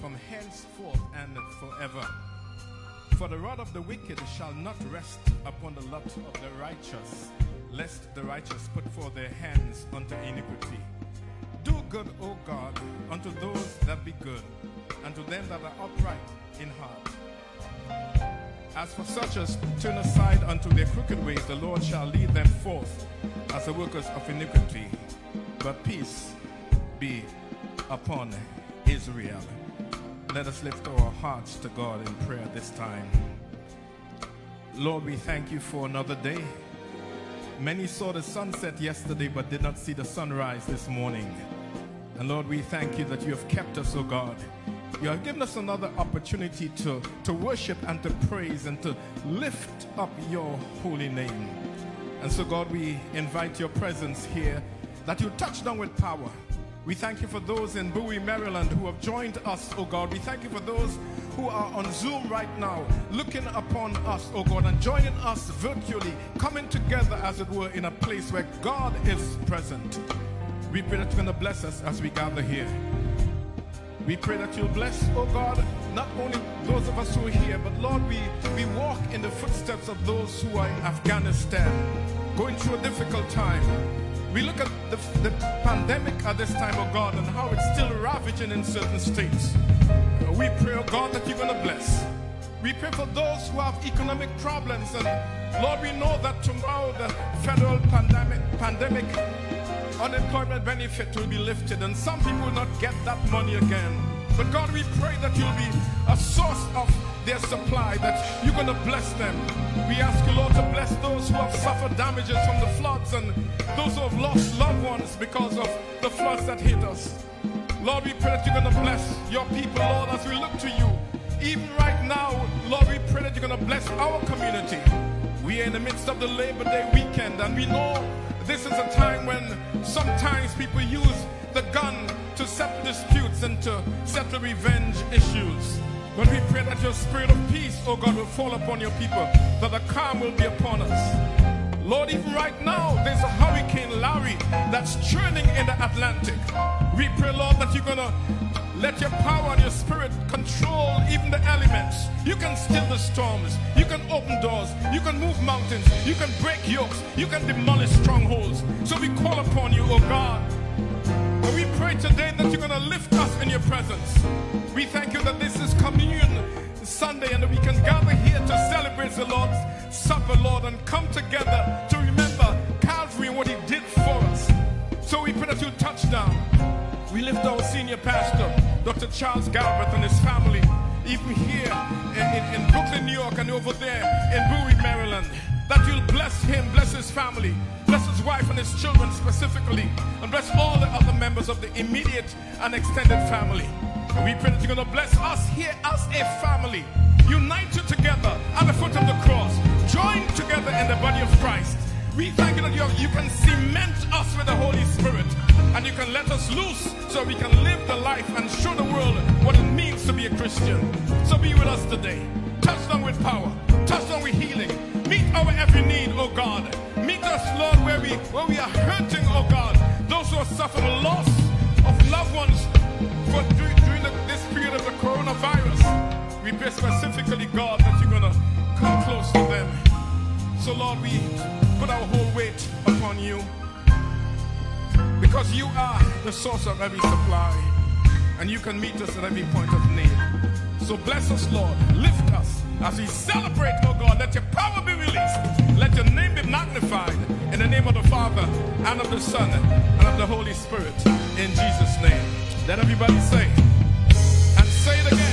from henceforth and forever. For the rod of the wicked shall not rest upon the lot of the righteous, lest the righteous put forth their hands unto iniquity. Do good, O God, unto those that be good, and to them that are upright in heart. As for such as turn aside unto their crooked ways, the Lord shall lead them forth as the workers of iniquity. But peace be upon Israel. Let us lift our hearts to God in prayer this time. Lord, we thank you for another day. Many saw the sunset yesterday but did not see the sunrise this morning. And Lord, we thank you that you have kept us, O God. You have given us another opportunity to, to worship and to praise and to lift up your holy name. And so, God, we invite your presence here that you touch down with power. We thank you for those in Bowie, Maryland who have joined us, oh God. We thank you for those who are on Zoom right now, looking upon us, oh God, and joining us virtually, coming together, as it were, in a place where God is present. We pray that you're going to bless us as we gather here. We pray that you'll bless, oh God, not only those of us who are here, but Lord, we, we walk in the footsteps of those who are in Afghanistan, going through a difficult time. We look at the, the pandemic at this time, oh God, and how it's still ravaging in certain states. We pray, oh God, that you're going to bless. We pray for those who have economic problems, and Lord, we know that tomorrow the federal pandemic, pandemic unemployment benefit will be lifted, and some people will not get that money again. But God, we pray that you'll be a source of their supply, that you're going to bless them. We ask you, Lord, to bless those who have suffered damages from the floods and those who have lost loved ones because of the floods that hit us. Lord, we pray that you're going to bless your people, Lord, as we look to you. Even right now, Lord, we pray that you're going to bless our community. We are in the midst of the Labor Day weekend, and we know this is a time when sometimes people use the gun to settle disputes and to settle revenge issues. But we pray that your spirit of peace, oh God, will fall upon your people, that the calm will be upon us. Lord, even right now, there's a hurricane Larry that's churning in the Atlantic. We pray, Lord, that you're going to let your power and your spirit control even the elements. You can still the storms. You can open doors. You can move mountains. You can break yokes. You can demolish strongholds. So we call upon you, oh God. And we pray today that you're going to lift us in your presence. We thank you that this is communion Sunday and that we can gather here to celebrate the Lord's Supper, Lord, and come together to remember Calvary and what he did for us. So we pray that you touch down. We lift our senior pastor, Dr. Charles Galbraith, and his family, even here in, in, in Brooklyn, New York, and over there in Bowie, Maryland. That you'll bless him, bless his family, bless his wife and his children specifically, and bless all the other members of the immediate and extended family. And we pray that you're going to bless us here as a family, united together at the foot of the cross, joined together in the body of Christ. We thank you that you, you can cement us with the Holy Spirit and you can let us loose so we can live the life and show the world what it means to be a Christian. So be with us today. Touch them with power, touch them with healing. Meet our every need, oh God. Meet us, Lord, where we where we are hurting, oh God. Those who have suffered loss of loved ones for, during, during the, this period of the coronavirus. We pray specifically, God, that you're gonna come close to them. So Lord, we put our whole weight upon you because you are the source of every supply and you can meet us at every point of need. So bless us, Lord. Lift us as we celebrate, oh God. Let your power be released. Let your name be magnified in the name of the Father and of the Son and of the Holy Spirit. In Jesus' name. Let everybody say, and say it again.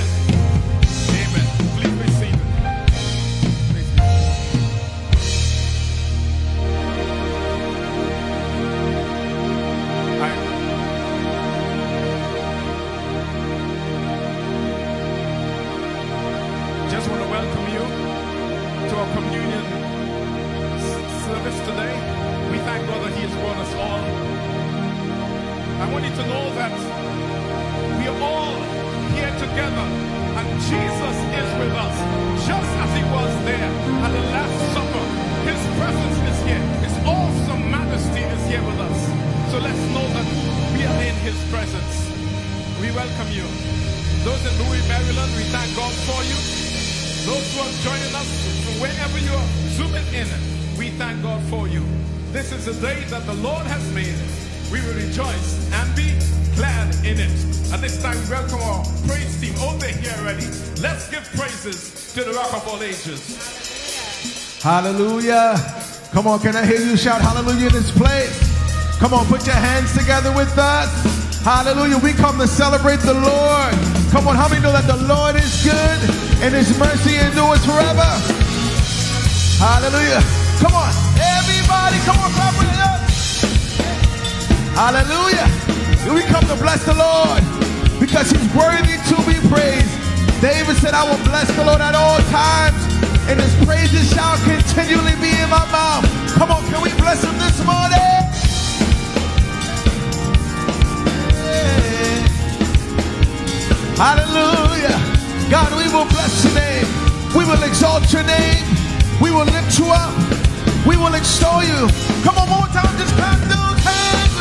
Hallelujah. Come on, can I hear you shout hallelujah in this place? Come on, put your hands together with us. Hallelujah. We come to celebrate the Lord. Come on, how many know that the Lord is good and his mercy endures forever? Hallelujah. Come on, everybody, come on, clap with us. Hallelujah. We come to bless the Lord because he's worthy to be praised. David said, I will bless the Lord at all times, and his praises shall continually be in my mouth. Come on, can we bless him this morning? Hallelujah. God, we will bless your name. We will exalt your name. We will lift you up. We will extol you. Come on, more time. Just clap those hands.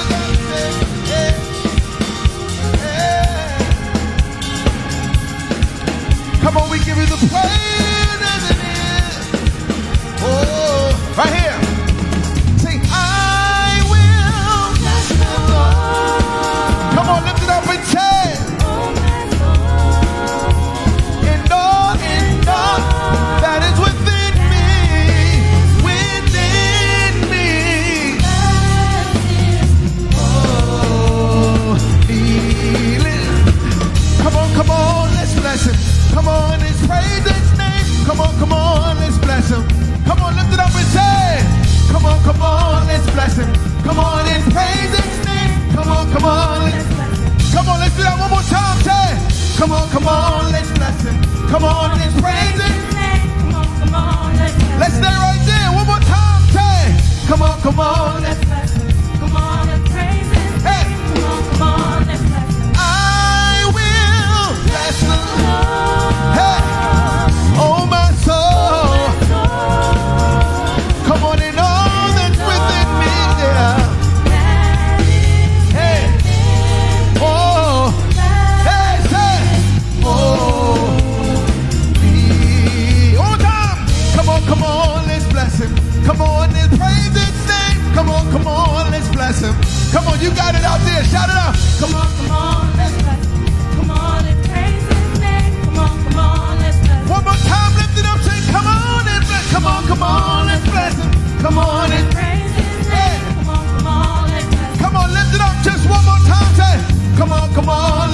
Yeah, yeah. Come on, we give you the praise right here. I will. Come on, lift it up and all, all that is within me, within me. Oh. Come on, come on, let's bless. Come on, let's praise his name. Come on, come on, bless him. Come on and praise his name. Come on, come on, let's Come on, let's do that one more time. Say, come on, come on, let's bless him. Come on, let's praise him. Let's stay right there. One more time. Say, come on, come on, let's hey. I will bless the Hey, on, you got it out there. Shout it out. Come on, come on, let's bless. Come on and praise His name. Come on, come on, let's bless. One more time, lift it up, say, come on and bless. Come on, come on, let's bless Him. Come on and praise His name. Come on, come on, let's bless. Come on, lift it up just one more time, say, come on, come on.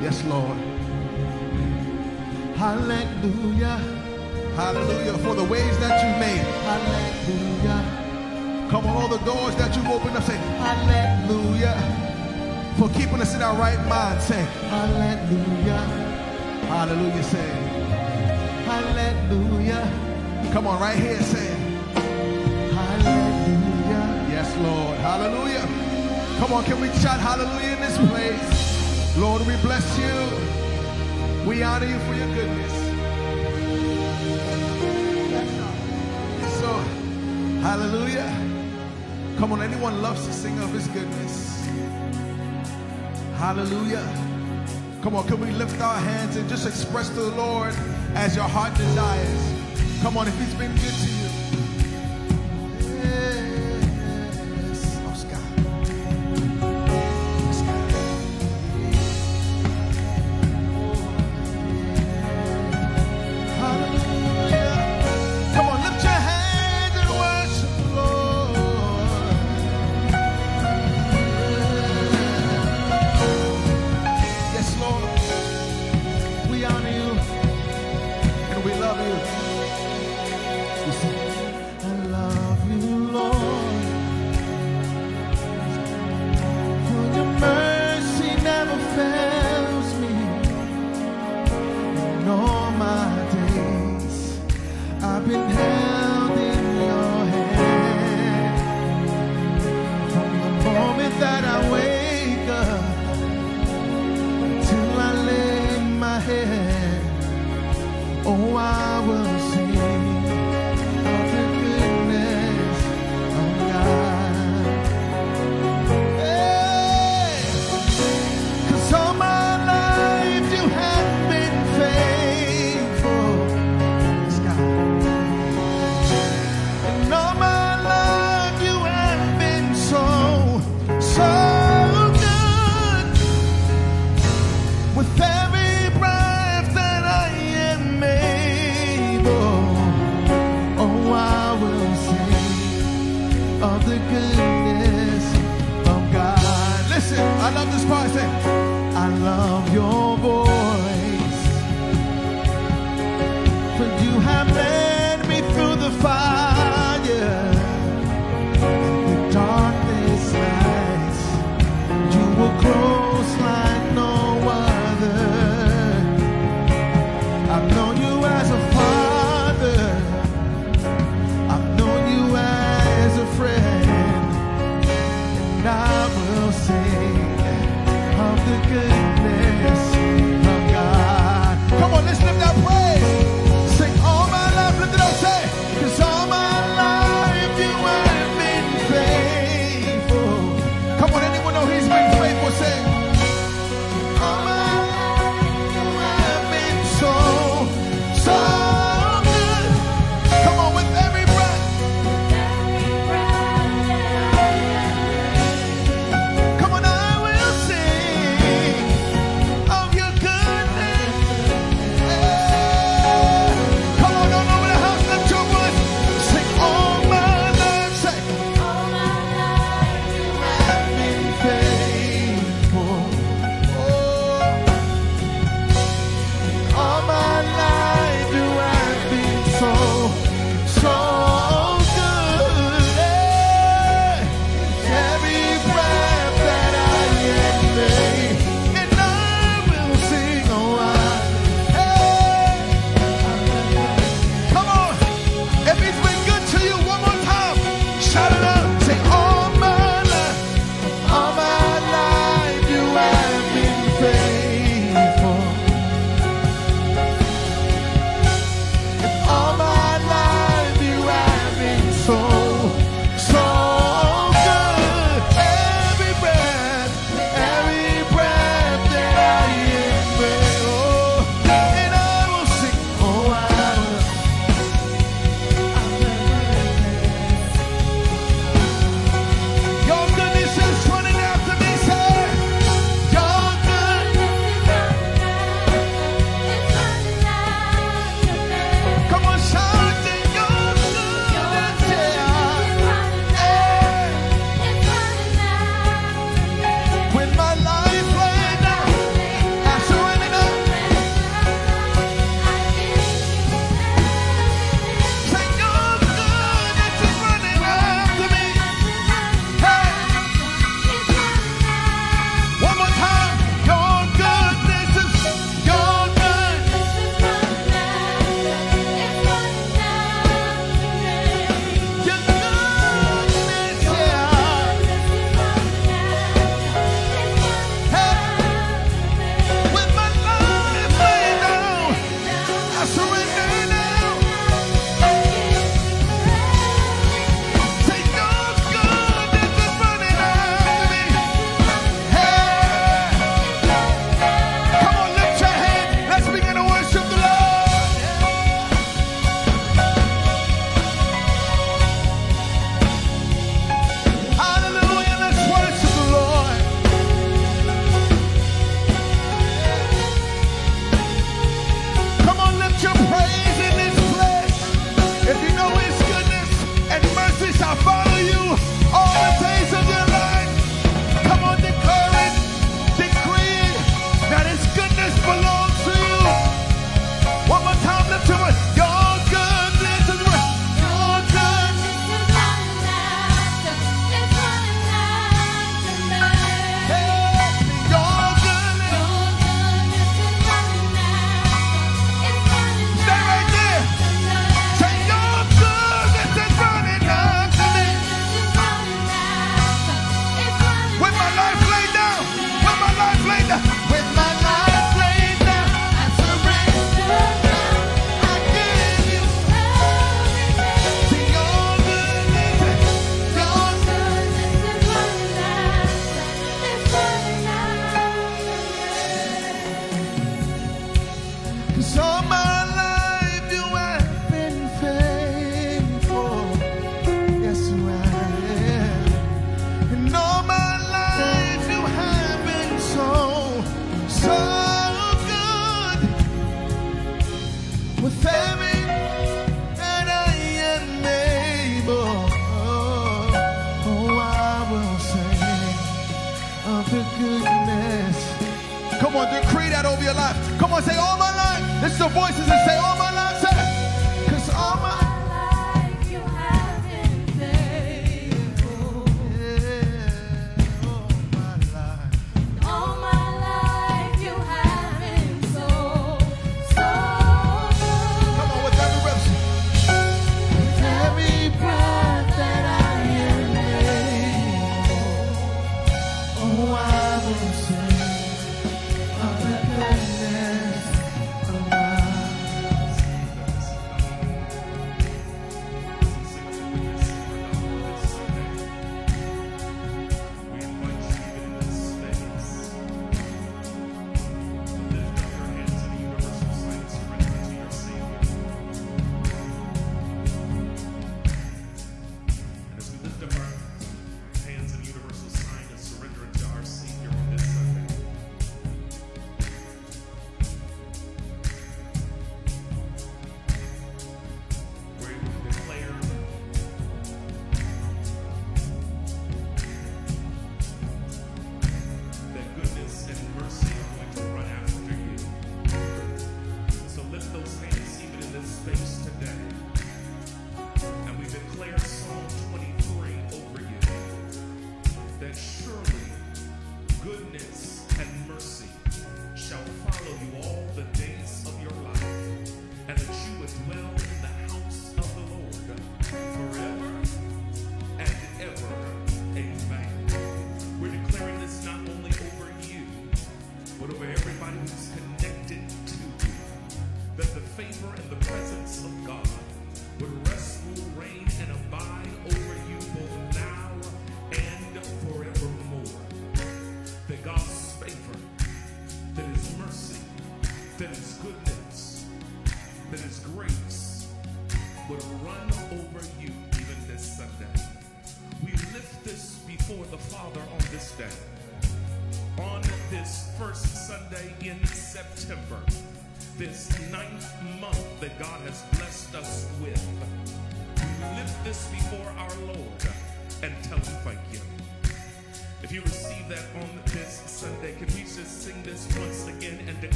Yes, Lord. Hallelujah. Hallelujah. For the ways that You've made. Hallelujah. Come on, all the doors that You've opened up, say, Hallelujah. For keeping us in our right mind, say, Hallelujah. Hallelujah, say, Hallelujah. Come on, right here, say, Hallelujah. Yes, Lord. Hallelujah. Come on, can we shout hallelujah in this place? Lord, we bless you. We honor you for your goodness. So, hallelujah. Come on, anyone loves to sing of his goodness. Hallelujah. Come on, can we lift our hands and just express to the Lord as your heart desires? Come on, if he's been good to you.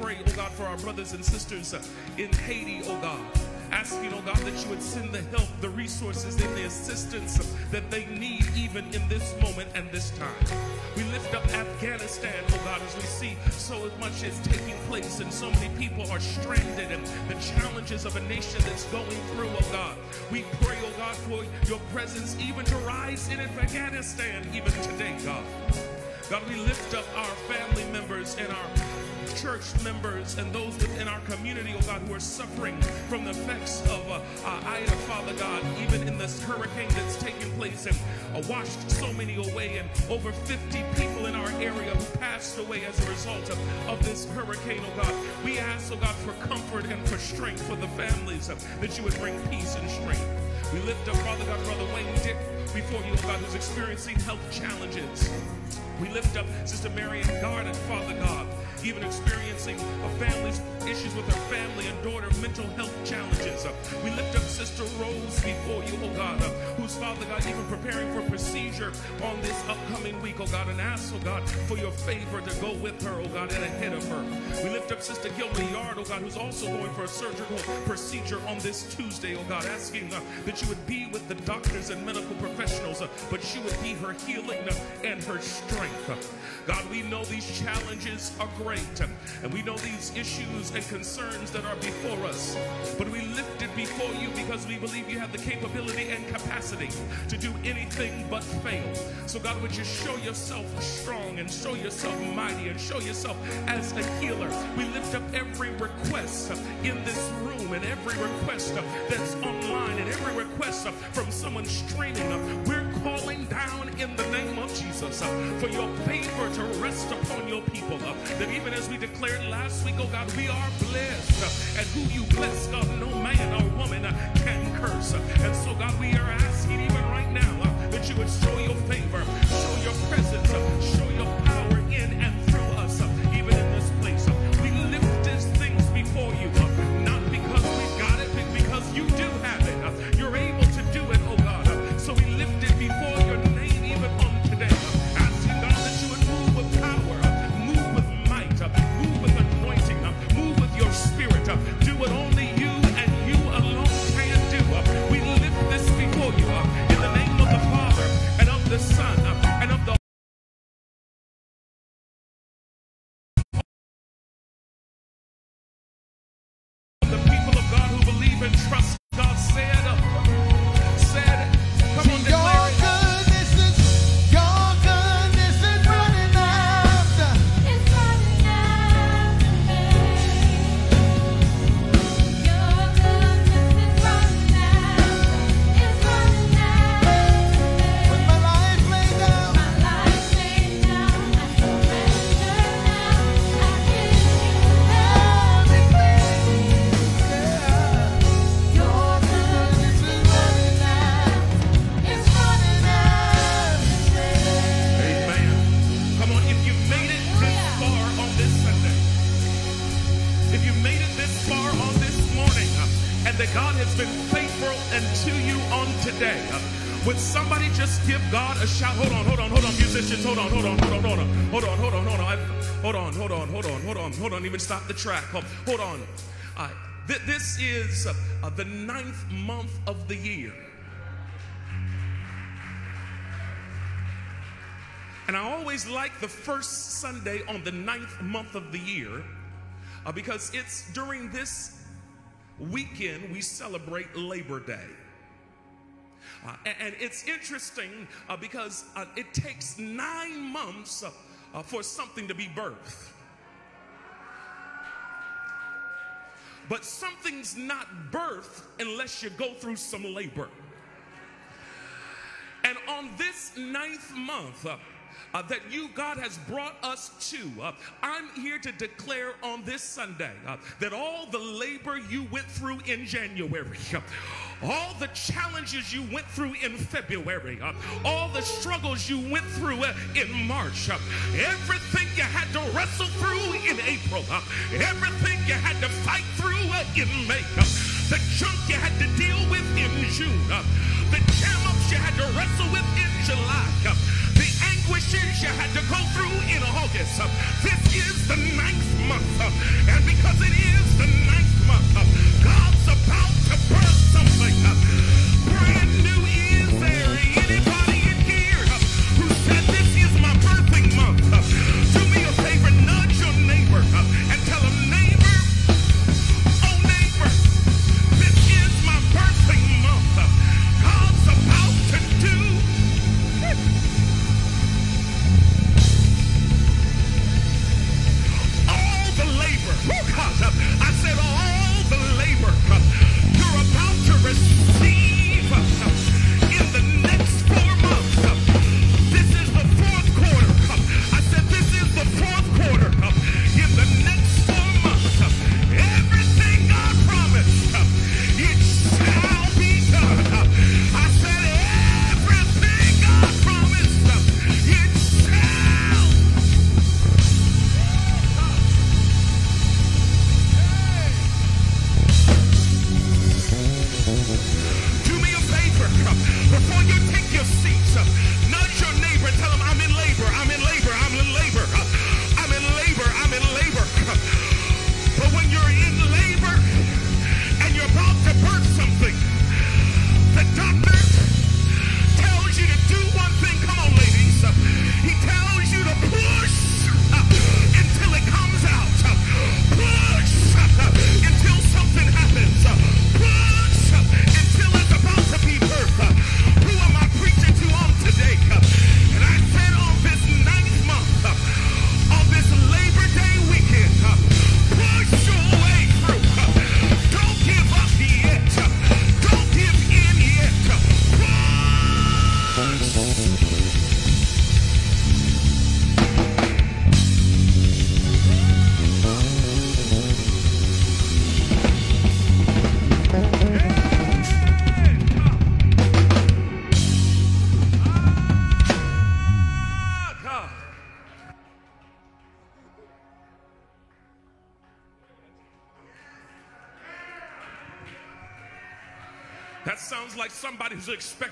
pray, oh God, for our brothers and sisters uh, in Haiti, oh God. Asking, oh God, that you would send the help, the resources, and the assistance uh, that they need even in this moment and this time. We lift up Afghanistan, oh God, as we see so much is taking place and so many people are stranded and the challenges of a nation that's going through, oh God. We pray, oh God, for your presence even to rise in Afghanistan even today, God. God, we lift up our family members and our church members and those within our community, oh God, who are suffering from the effects of uh, uh, Ida, Father God, even in this hurricane that's taking place and uh, washed so many away, and over 50 people in our area who passed away as a result of, of this hurricane, oh God. We ask, oh God, for comfort and for strength for the families, uh, that you would bring peace and strength. We lift up, Father God, Brother Wayne Dick before you, oh God, who's experiencing health challenges. We lift up Sister Marion Garden, Father God, even experiencing a family's issues with her family and daughter mental health challenges. We lift up Sister Rose before you, oh God, who's Father God, even preparing for procedure on this upcoming week, oh God, and ask, oh God, for your favor to go with her, oh God, and ahead of her. We lift up Sister Gilma Yard, oh God, who's also going for a surgical procedure on this Tuesday, oh God, asking uh, that you would be with the doctors and medical professionals, uh, but you would be her healing uh, and her strength. Uh, God, we know these challenges are great, uh, and we know these issues and concerns that are before us, but we lift it before you because we believe you have the capability and capacity to do anything but fail. So, God, would you show yourself strong and show yourself mighty and show yourself as a healer? We lift up every request in this room and every request that's online and every request from someone streaming. We're calling down in the name of Jesus uh, for your favor to rest upon your people. uh, That even as we declared last week, oh God, we are blessed. uh, And who you bless, God, no man or woman can curse. And so, God, we are asking even right now that you would show your favor, show your presence, shout? Hold on, hold on, hold on, musicians, hold on, hold on, hold on, hold on, hold on, hold on, hold on, hold on, hold on, hold on, hold on, hold on, even stop the track. Hold, on. Uh, this is uh, uh, the ninth month of the year. And I always like the first Sunday on the ninth month of the year uh, because it's during this weekend we celebrate Labor Day. And, it's interesting uh, because uh, it takes nine months uh, for something to be birthed. But something's not birthed unless you go through some labor. And on this ninth month, uh, that you, God, has brought us to, uh, I'm here to declare on this Sunday uh, that all the labor you went through in January, uh, all the challenges you went through in February, uh, all the struggles you went through uh, in March, everything you had to wrestle through in April, everything you had to fight through in May, the junk you had to deal with in June, the jam-ups you had to wrestle with in July, anguishes you had to go through in August. This is the ninth month, and because it is the ninth month, God's about to birth something uh,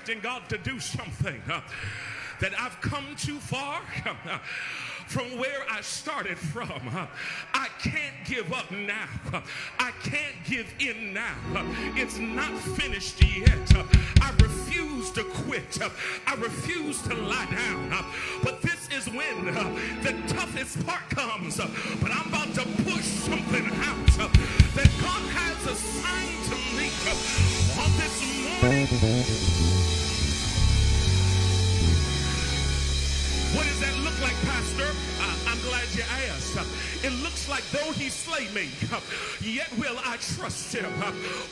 expecting God to do something. that I've come too far from where I started from. I can't give up now. I can't give in now. It's not finished yet. I refuse to quit. I refuse to lie down. But this is when the toughest part comes. But I'm about to push something out that God has assigned to What does that look like, Pastor? Uh, I'm glad you asked. It looks like though he slay me, yet will I trust him.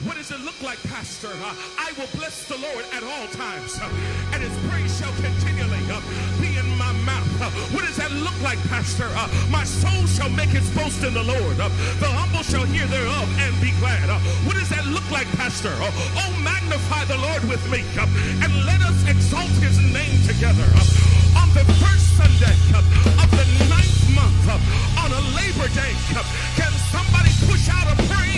What does it look like, Pastor? I will bless the Lord at all times, and his praise shall continually What does that look like, Pastor? Uh, My soul shall make its boast in the Lord. Uh, The humble shall hear thereof and be glad. Uh, What does that look like, Pastor? Uh, Oh, magnify the Lord with me, uh, and let us exalt his name together. Uh, on the first Sunday uh, of the ninth month uh, on a Labor Day. uh, Can somebody push out a praise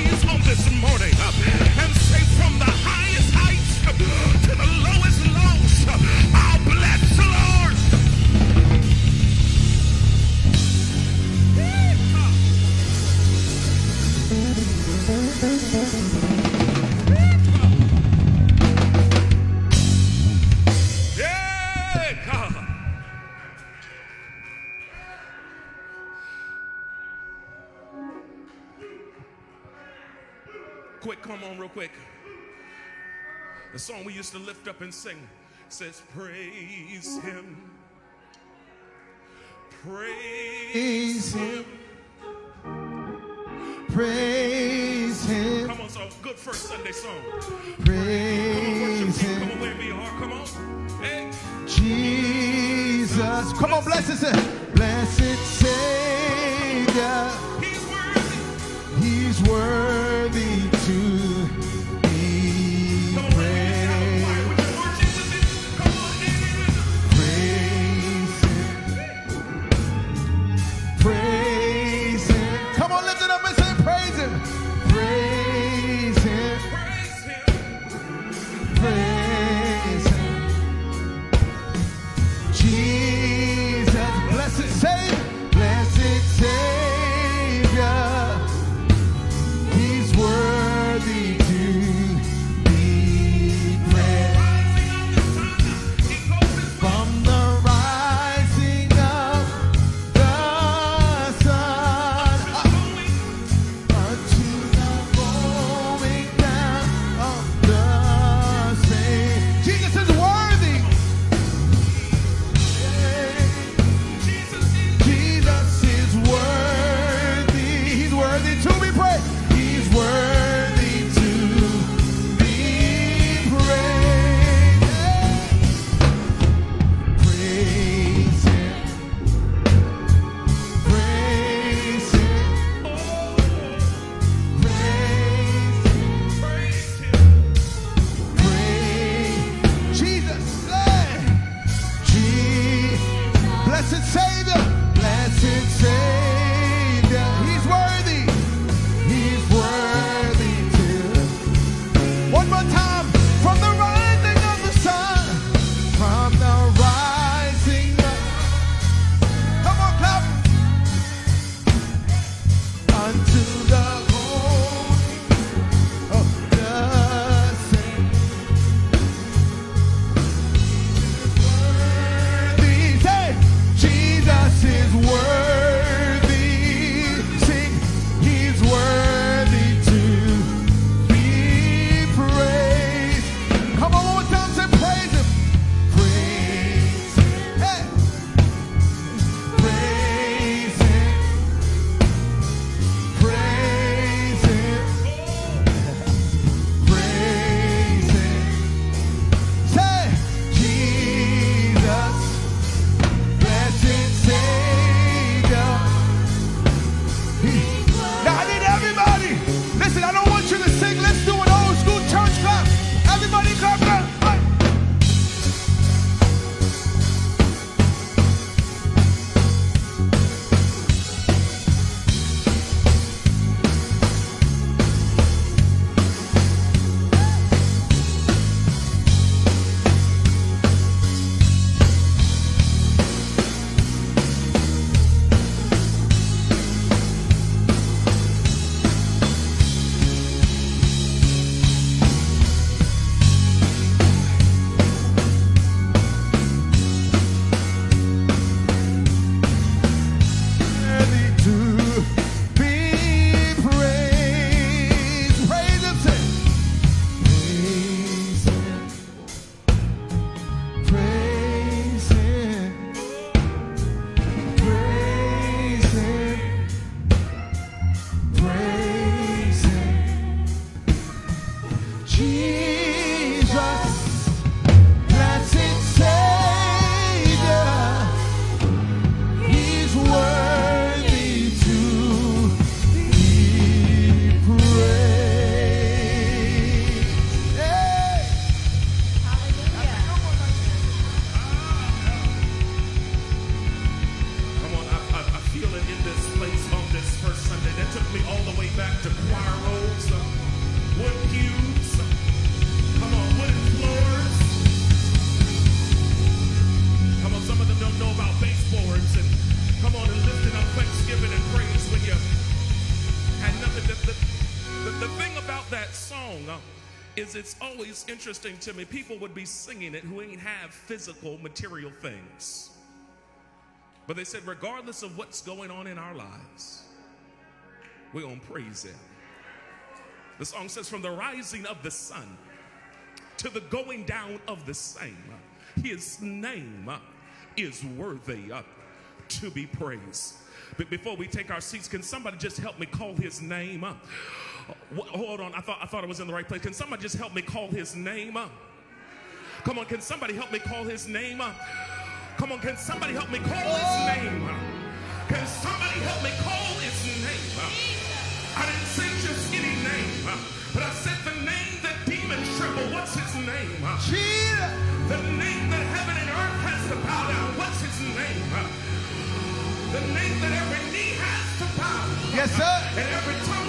Quick, come on, real quick. The song we used to lift up and sing says, Praise Him. Praise Praise Him. Praise good first Sunday song. Praise Worship come Him. on, are. Come on. Hey. Jesus. Come on, bless it. Blessed Savior. He's worthy. He's worthy always interesting to me. People would be singing it who ain't have physical material things. But they said, regardless of what's going on in our lives, we're going to praise Him. The song says, from the rising of the sun to the going down of the same, His name is worthy to be praised. But before we take our seats, can somebody just help me call His name up? Hold on, I thought I thought I was in the right place. Can somebody just help me call His name up? Come on, can somebody help me call His name up? Come on, can somebody help me call his name? Can somebody help me call his name? I didn't say just any name, but I said the name that demons tremble. What's his name? Jesus. The name that heaven and earth has to bow down. What's his name? The name that every knee has to bow. Yes, sir. And every tongue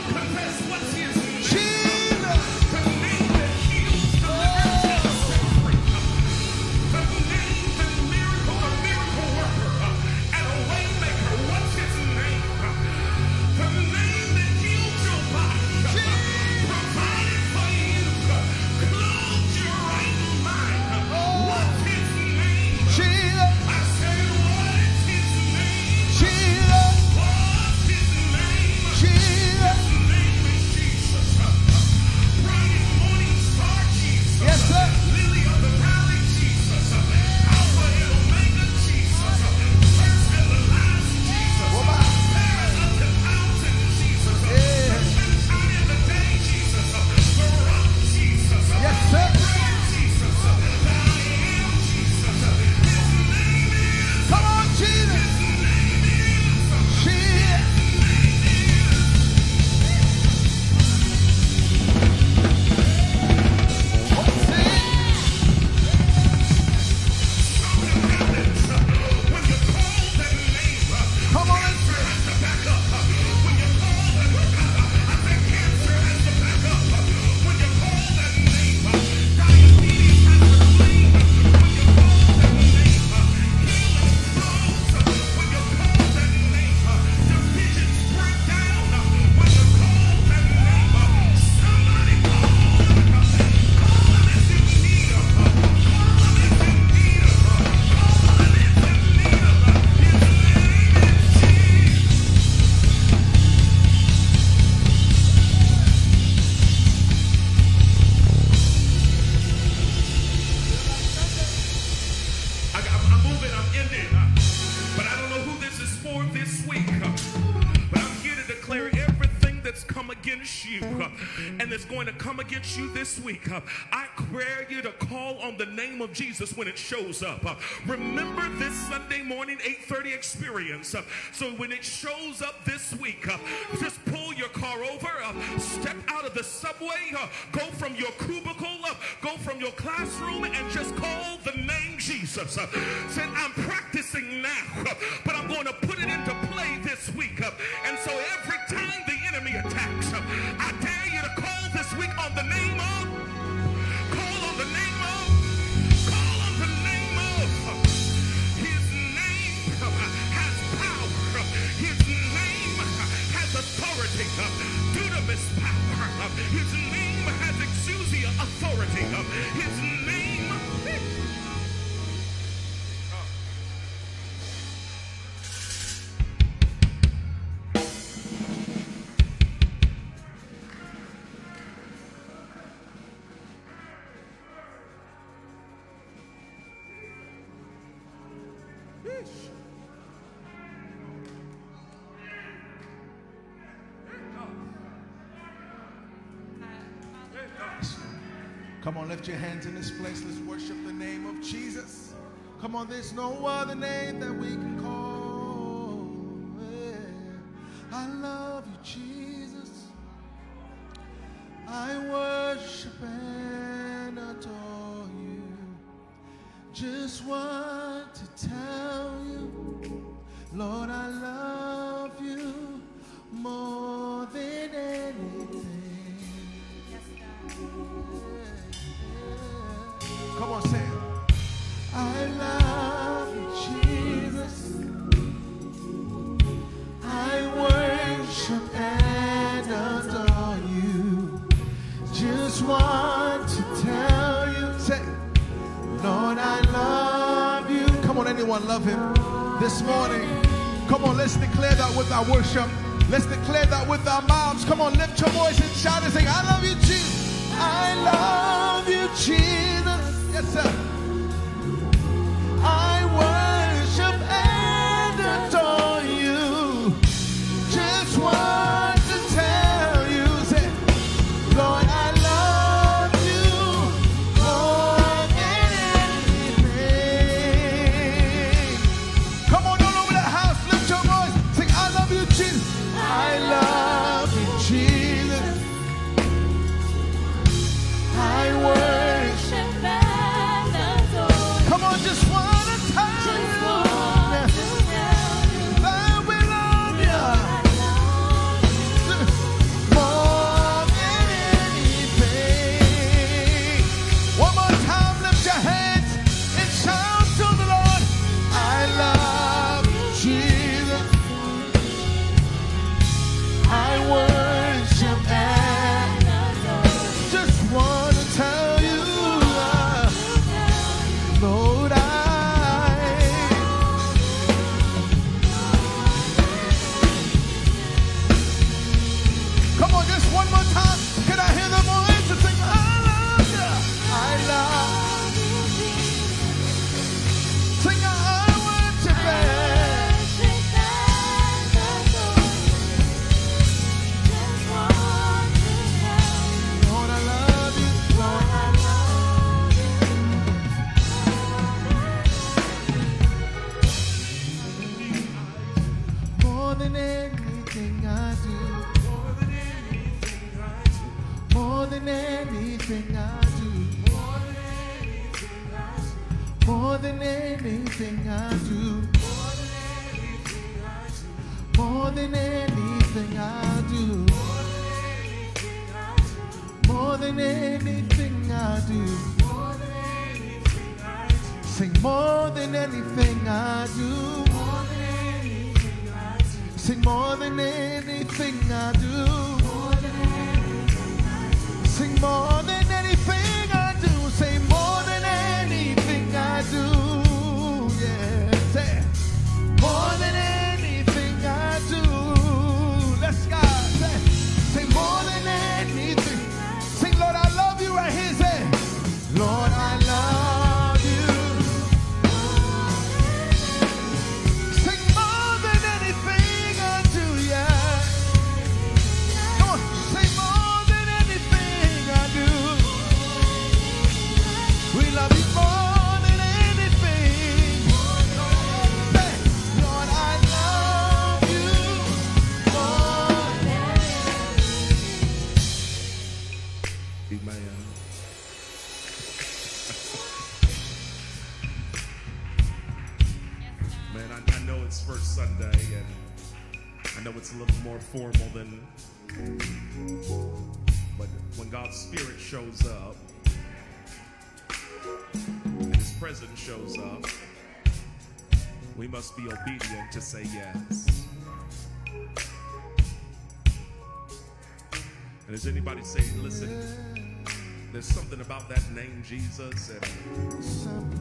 shows up. uh, Remember this Sunday morning 8:30 experience. uh, So when it shows up this week, uh, just pull your car over, step out of the subway, go from your cubicle, go from your classroom, and just call the name Jesus. Said, I'm practicing now, this place. Let's worship the name of Jesus. Come on, there's no other name that we can call. Yeah. I love you, Jesus. I worship and adore you. Just want to tell you, Lord, I love you more than anything. Yes, Come on, say it. I love you, Jesus. I worship and adore you. Just want to tell you, say, Lord, I love you. Come on, anyone love him this morning? Come on, let's declare that with our worship. Let's declare that with our mouths. Come on, lift your voice and shout and sing, I love you, Jesus. I love you, Jesus. Yes, sir. I. yes, I guess. And is anybody saying, listen, there's something about that name, Jesus, and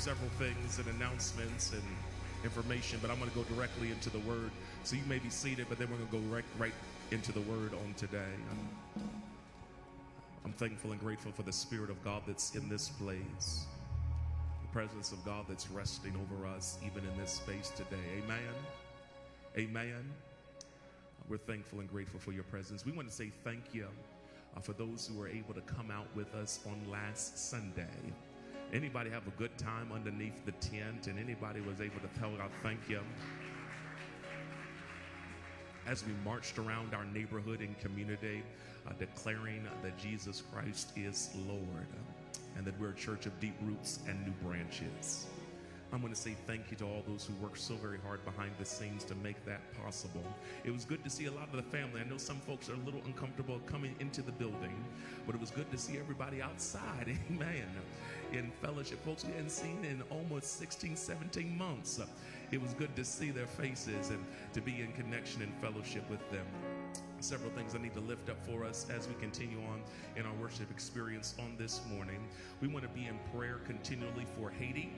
several things and announcements and information, but I'm going to go directly into the word. So you may be seated, but then we're going to go right, right into the word on today. I'm, I'm thankful and grateful for the Spirit of God that's in this place, the presence of God that's resting over us even in this space today. Amen. Amen. We're thankful and grateful for your presence. We want to say thank you uh, for those who were able to come out with us on last Sunday. Anybody have a good time underneath the tent? And anybody was able to tell God, thank you? As we marched around our neighborhood and community, uh, declaring that Jesus Christ is Lord and that we're a church of deep roots and new branches. I'm going to say thank you to all those who worked so very hard behind the scenes to make that possible. It was good to see a lot of the family. I know some folks are a little uncomfortable coming into the building, but it was good to see everybody outside. Amen. In fellowship, folks we hadn't seen in almost 16, 17 months. It was good to see their faces and to be in connection and fellowship with them several things I need to lift up for us as we continue on in our worship experience on this morning. We want to be in prayer continually for Haiti.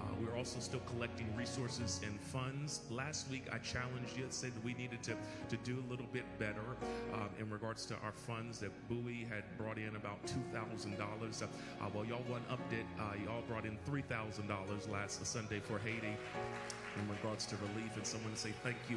Uh, we're also still collecting resources and funds. Last week, I challenged you, said that we needed to, to do a little bit better um, in regards to our funds. That Bowie had brought in about $2,000. Uh, well, y'all one upped it. Uh, y'all brought in $3,000 last Sunday for Haiti in regards to relief. And someone say thank you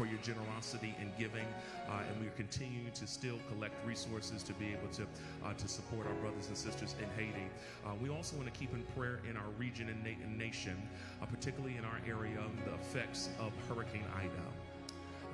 for your generosity and giving, uh, and we are continuing to still collect resources to be able to uh, to support our brothers and sisters in Haiti. Uh, we also want to keep in prayer in our region and, na- and nation, uh, particularly in our area, the effects of Hurricane Ida.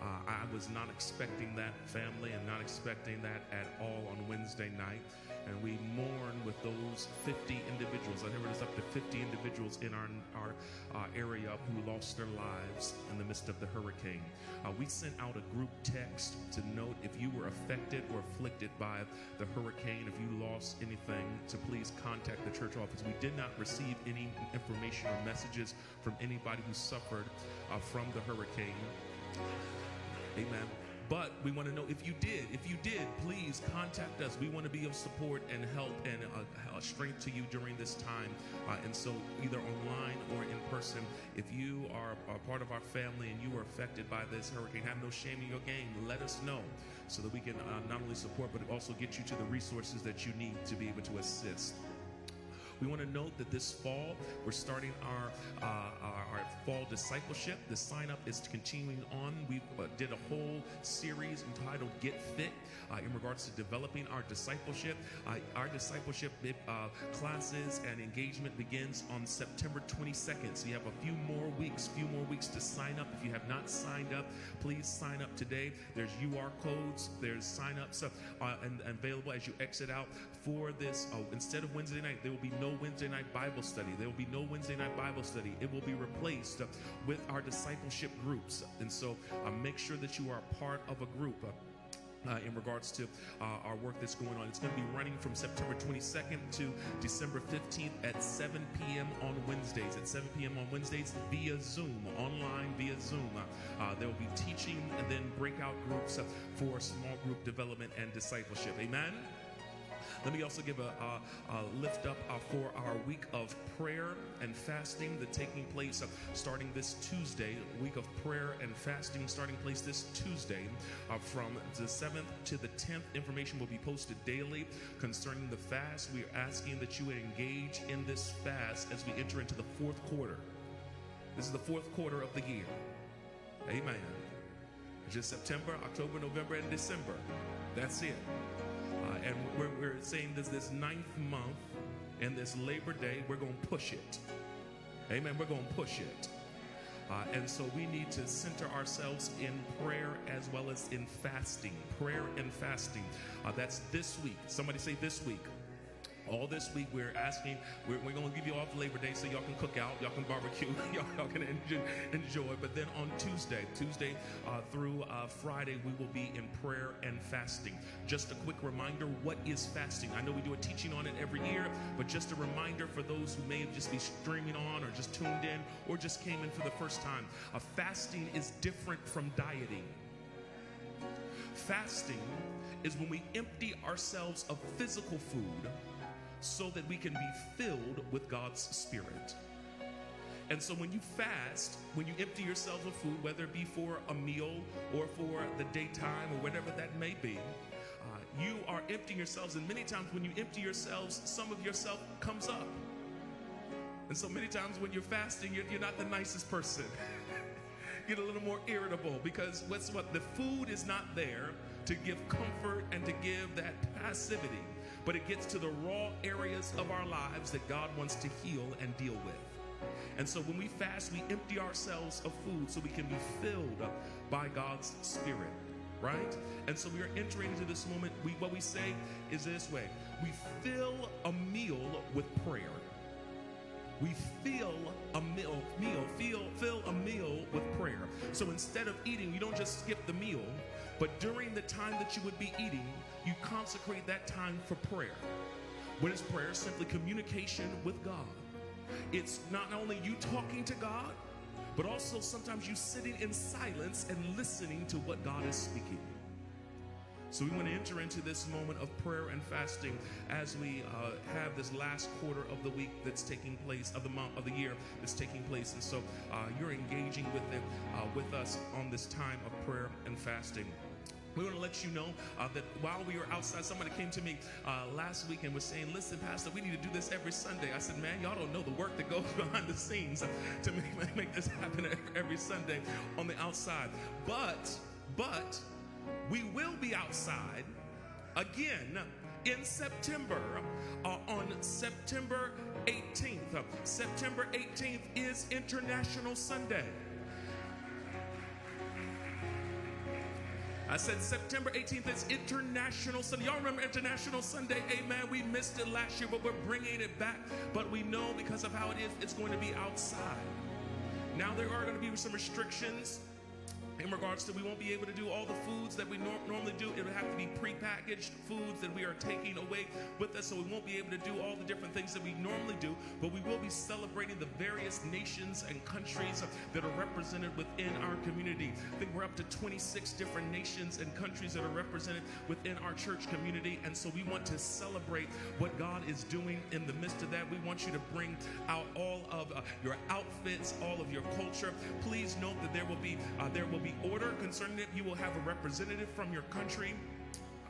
Uh, I was not expecting that family and not expecting that at all on Wednesday night. And we mourn with those 50 individuals. I heard it's up to 50 individuals in our, our uh, area who lost their lives in the midst of the hurricane. Uh, we sent out a group text to note if you were affected or afflicted by the hurricane, if you lost anything, to please contact the church office. We did not receive any information or messages from anybody who suffered uh, from the hurricane. Amen. But we want to know if you did. If you did, please contact us. We want to be of support and help and uh, strength to you during this time. Uh, and so, either online or in person, if you are a part of our family and you were affected by this hurricane, have no shame in your game. Let us know so that we can uh, not only support but also get you to the resources that you need to be able to assist. We want to note that this fall, we're starting our, uh, our, our, fall discipleship. The sign up is continuing on. We uh, did a whole series entitled Get Fit uh, in regards to developing our discipleship. Uh, our discipleship uh, classes and engagement begins on September 22nd. So you have a few more weeks, few more weeks to sign up. If you have not signed up, please sign up today. There's QR codes, there's sign ups uh, and, and available as you exit out for this. instead of Wednesday night, there will be no Wednesday night Bible study. There will be no Wednesday night Bible study. It will be replaced with our discipleship groups. And so uh, make sure that you are part of a group. Uh, in regards to uh, our work that's going on. It's going to be running from September 22nd to December 15th at 7 p.m. on Wednesdays. At 7 p.m. on Wednesdays via Zoom, online via Zoom. Uh, there will be teaching and then breakout groups for small group development and discipleship. Amen. Let me also give a, a, a lift up uh, for our week of prayer and fasting that's taking place starting this Tuesday. Week of prayer and fasting starting place this Tuesday uh, from the 7th to the 10th. Information will be posted daily concerning the fast. We are asking that you engage in this fast as we enter into the fourth quarter. This is the fourth quarter of the year. Amen. Just September, October, November, and December. That's it. And we're, we're saying this this ninth month and this Labor Day, we're going to push it. Amen. We're going to push it. Uh, and so we need to center ourselves in prayer as well as in fasting. Prayer and fasting. Uh, that's this week. Somebody say this week. All this week, we're asking, we're, we're going to give you off Labor Day so y'all can cook out, y'all can barbecue, y'all, can enjoy, enjoy. But then on Tuesday, Tuesday uh, through uh, Friday, we will be in prayer and fasting. Just a quick reminder what is fasting? I know we do a teaching on it every year, but just a reminder for those who may just be streaming on or just tuned in or just came in for the first time. Uh, fasting is different from dieting. Fasting is when we empty ourselves of physical food so that we can be filled with God's Spirit. And so when you fast, when you empty yourselves of food, whether it be for a meal or for the daytime or whatever that may be, uh, you are emptying yourselves. And many times when you empty yourselves, some of yourself comes up. And so many times when you're fasting, you're, you're not the nicest person. Get a little more irritable because what's what? The food is not there to give comfort and to give that passivity but it gets to the raw areas of our lives that God wants to heal and deal with. And so when we fast, we empty ourselves of food so we can be filled by God's Spirit, right? And so we are entering into this moment. We, what we say is this way we fill a meal with prayer. We fill a meal, meal, feel, fill a meal with prayer. So instead of eating, you don't just skip the meal, but during the time that you would be eating, you consecrate that time for prayer. What is prayer? Simply communication with God. It's not only you talking to God, but also sometimes you sitting in silence and listening to what God is speaking. So we want to enter into this moment of prayer and fasting as we uh, have this last quarter of the week that's taking place, of the month, of the year that's taking place. And so uh, you're engaging with it, uh, with us on this time of prayer and fasting. We want to let you know uh, that while we were outside, somebody came to me uh, last week and was saying, Listen, Pastor, we need to do this every Sunday. I said, Man, y'all don't know the work that goes behind the scenes to make, make this happen every Sunday on the outside. But, but, we will be outside again in September uh, on September 18th. Uh, September 18th is International Sunday. I said September 18th is International Sunday. Y'all remember International Sunday? Amen. We missed it last year, but we're bringing it back. But we know because of how it is, it's going to be outside. Now, there are going to be some restrictions in regards to we won't be able to do all the foods that we nor- normally do. It'll have to be prepackaged foods that we are taking away with us, so we won't be able to do all the different things that we normally do. But we will be celebrating the various nations and countries that are represented within our community. I think we're up to 26 different nations and countries that are represented within our church community, and so we want to celebrate what God is doing in the midst of that. We want you to bring out all of uh, your outfits, all of your culture. Please note that there will be uh, there will be order concerning it. You will have a representative from your country.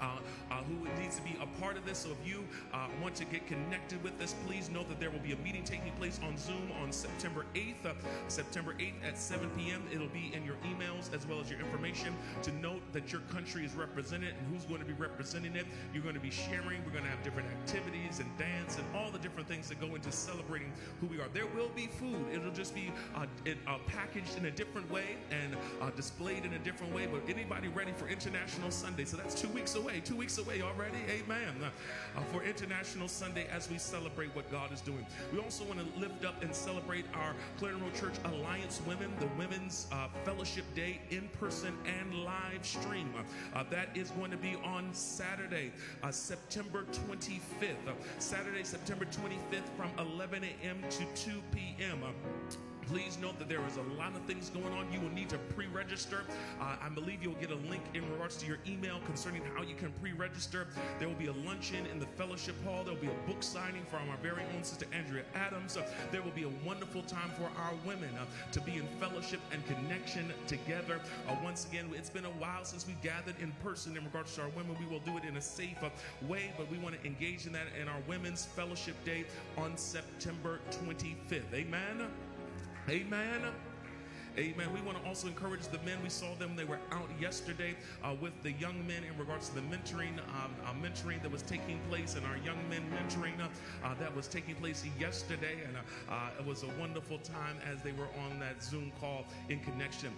Uh, uh, who needs to be a part of this. So if you uh, want to get connected with us, please know that there will be a meeting taking place on Zoom on September 8th. uh, September 8th at 7 p.m. It'll be in your emails as well as your information to note that your country is represented and who's going to be representing it. You're going to be sharing. We're going to have different activities and dance and all the different things that go into celebrating who we are. There will be food. It'll just be uh, it, uh, packaged in a different way and displayed in a different way. But anybody ready for International Sunday? So that's two weeks away. Two weeks away already. Amen. Uh, for International Sunday as we celebrate what God is doing. We also want to lift up and celebrate our Clarendon Church Alliance Women, the Women's uh, Fellowship Day in person and live stream. Uh, that is going to be on Saturday, uh, September 25th. Uh, Saturday, September 25th from 11 a.m. to 2 p.m. Please note that there is a lot of things going on. You will need to pre register. Uh, I believe you'll get a link in regards to your email concerning how you can pre register. There will be a luncheon in the fellowship hall. There will be a book signing from our very own Sister Andrea Adams. Uh, there will be a wonderful time for our women uh, to be in fellowship and connection together. Uh, once again, it's been a while since we gathered in person in regards to our women. We will do it in a safe uh, way, but we want to engage in that in our Women's Fellowship Day on September 25th. Amen. Amen. Amen. We want to also encourage the men. We saw them; they were out yesterday uh, with the young men in regards to the mentoring, um, uh, mentoring that was taking place, and our young men mentoring uh, uh, that was taking place yesterday. And uh, uh, it was a wonderful time as they were on that Zoom call in connection.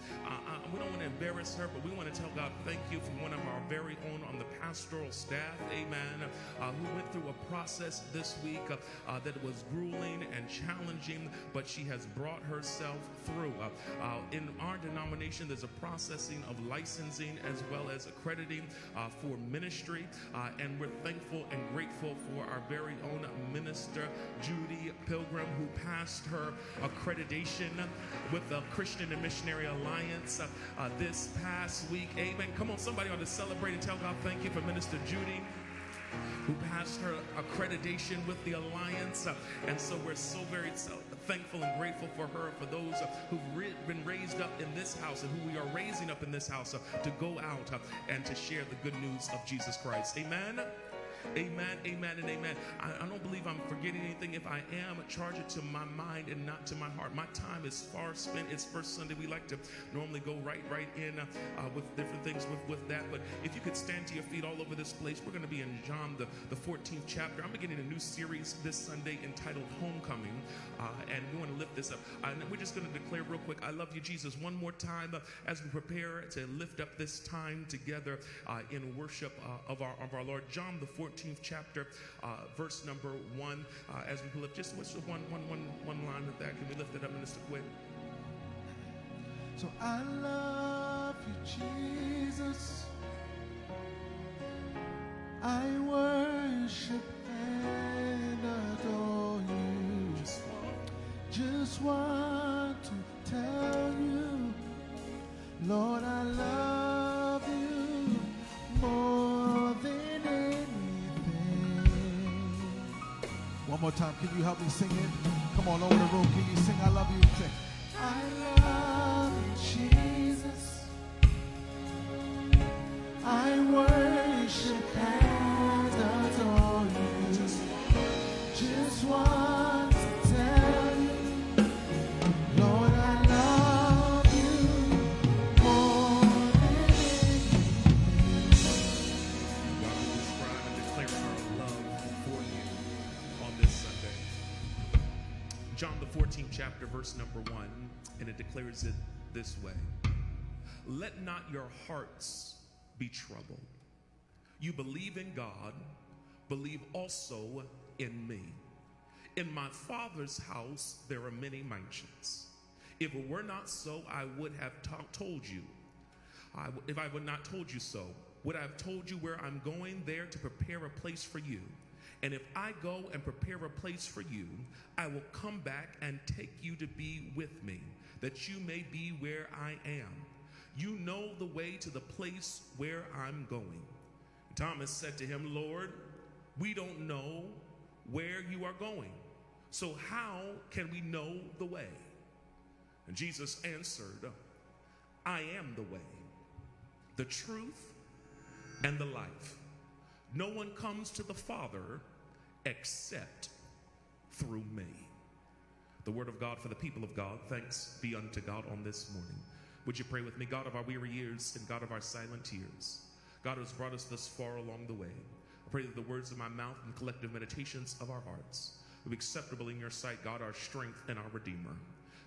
We don't want to embarrass her, but we want to tell God thank you for one of our very own on the pastoral staff. Amen. Who went through a process this week that was grueling and challenging, but she has brought herself through. Uh, uh, in our denomination, there's a processing of licensing as well as accrediting uh, for ministry, uh, and we're thankful and grateful for our very own minister, Judy Pilgrim, who passed her accreditation with the Christian and Missionary Alliance uh, this past week. Amen. Come on, somebody ought to celebrate and tell God thank you for Minister Judy who passed her accreditation with the Alliance. Uh, and so we're so very so thankful and grateful for her, for those who've been raised up in this house and who we are raising up in this house uh, to go out uh, and to share the good news of Jesus Christ. Amen. Amen, amen, and amen. I, I don't believe I'm forgetting anything. If I am, charge it to my mind and not to my heart. My time is far spent. It's first Sunday. We like to normally go right, right in uh, uh, with different things with, with that. But if you could stand to your feet all over this place, we're going to be in John, the, the 14th chapter. I'm beginning a new series this Sunday entitled Homecoming. Uh, and we want to lift this up. Uh, and we're just going to declare real quick, I love you, Jesus, one more time uh, as we prepare to lift up this time together in worship of, our, of our Lord. John, the 14th chapter, uh, verse number one, uh, as we lift, just what's the one, one, one, one line of that? Can we lift it up, Minister Quick? So I love you, Jesus. I worship and adore you. Just want to tell you, Lord, I love you more One more time, can you help me sing it? Come on, over the room, can you sing I love you? Say, I love Jesus. I worship and adore you. Just want 14th chapter, verse number one, and it declares it this way Let not your hearts be troubled. You believe in God, believe also in me. In my Father's house there are many mansions. If it were not so, I would have to- told you. If I would not told you so, would I have told you where I'm going there to prepare a place for you? And if I go and prepare a place for you, I will come back and take you to be with me, that you may be where I am. You know the way to the place where I'm going. Thomas said to him, Lord, we don't know where you are going. So how can we know the way? And Jesus answered, I am the way, the truth, and the life. No one comes to the Father except through me. The word of God for the people of God. Thanks be unto God on this morning. Would you pray with me, God of our weary years and God of our silent tears? God who has brought us thus far along the way. I pray that the words of my mouth and collective meditations of our hearts will be acceptable in your sight, God, our strength and our Redeemer.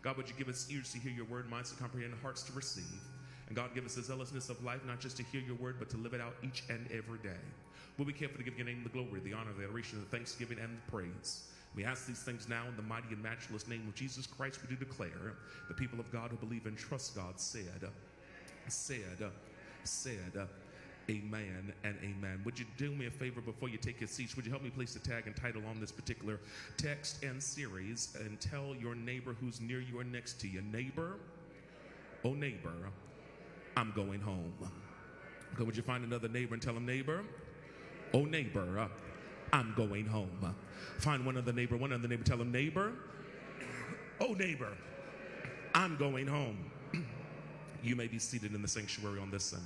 God, would you give us ears to hear your word, minds to comprehend, hearts to receive? And God, give us the zealousness of life, not just to hear your word, but to live it out each and every day. We'll be careful to give your name the glory, the honor, the adoration, the thanksgiving, and the praise. We ask these things now in the mighty and matchless name of Jesus Christ. We do declare the people of God who believe and trust God said, said, said, Amen and amen. Would you do me a favor before you take your seats? Would you help me place the tag and title on this particular text and series and tell your neighbor who's near you or next to you, neighbor, oh neighbor, I'm going home. Okay, would you find another neighbor and tell him, neighbor, oh neighbor, uh, I'm going home. Find one other neighbor, one other neighbor, tell him, neighbor, oh neighbor, I'm going home. you may be seated in the sanctuary on this Sunday.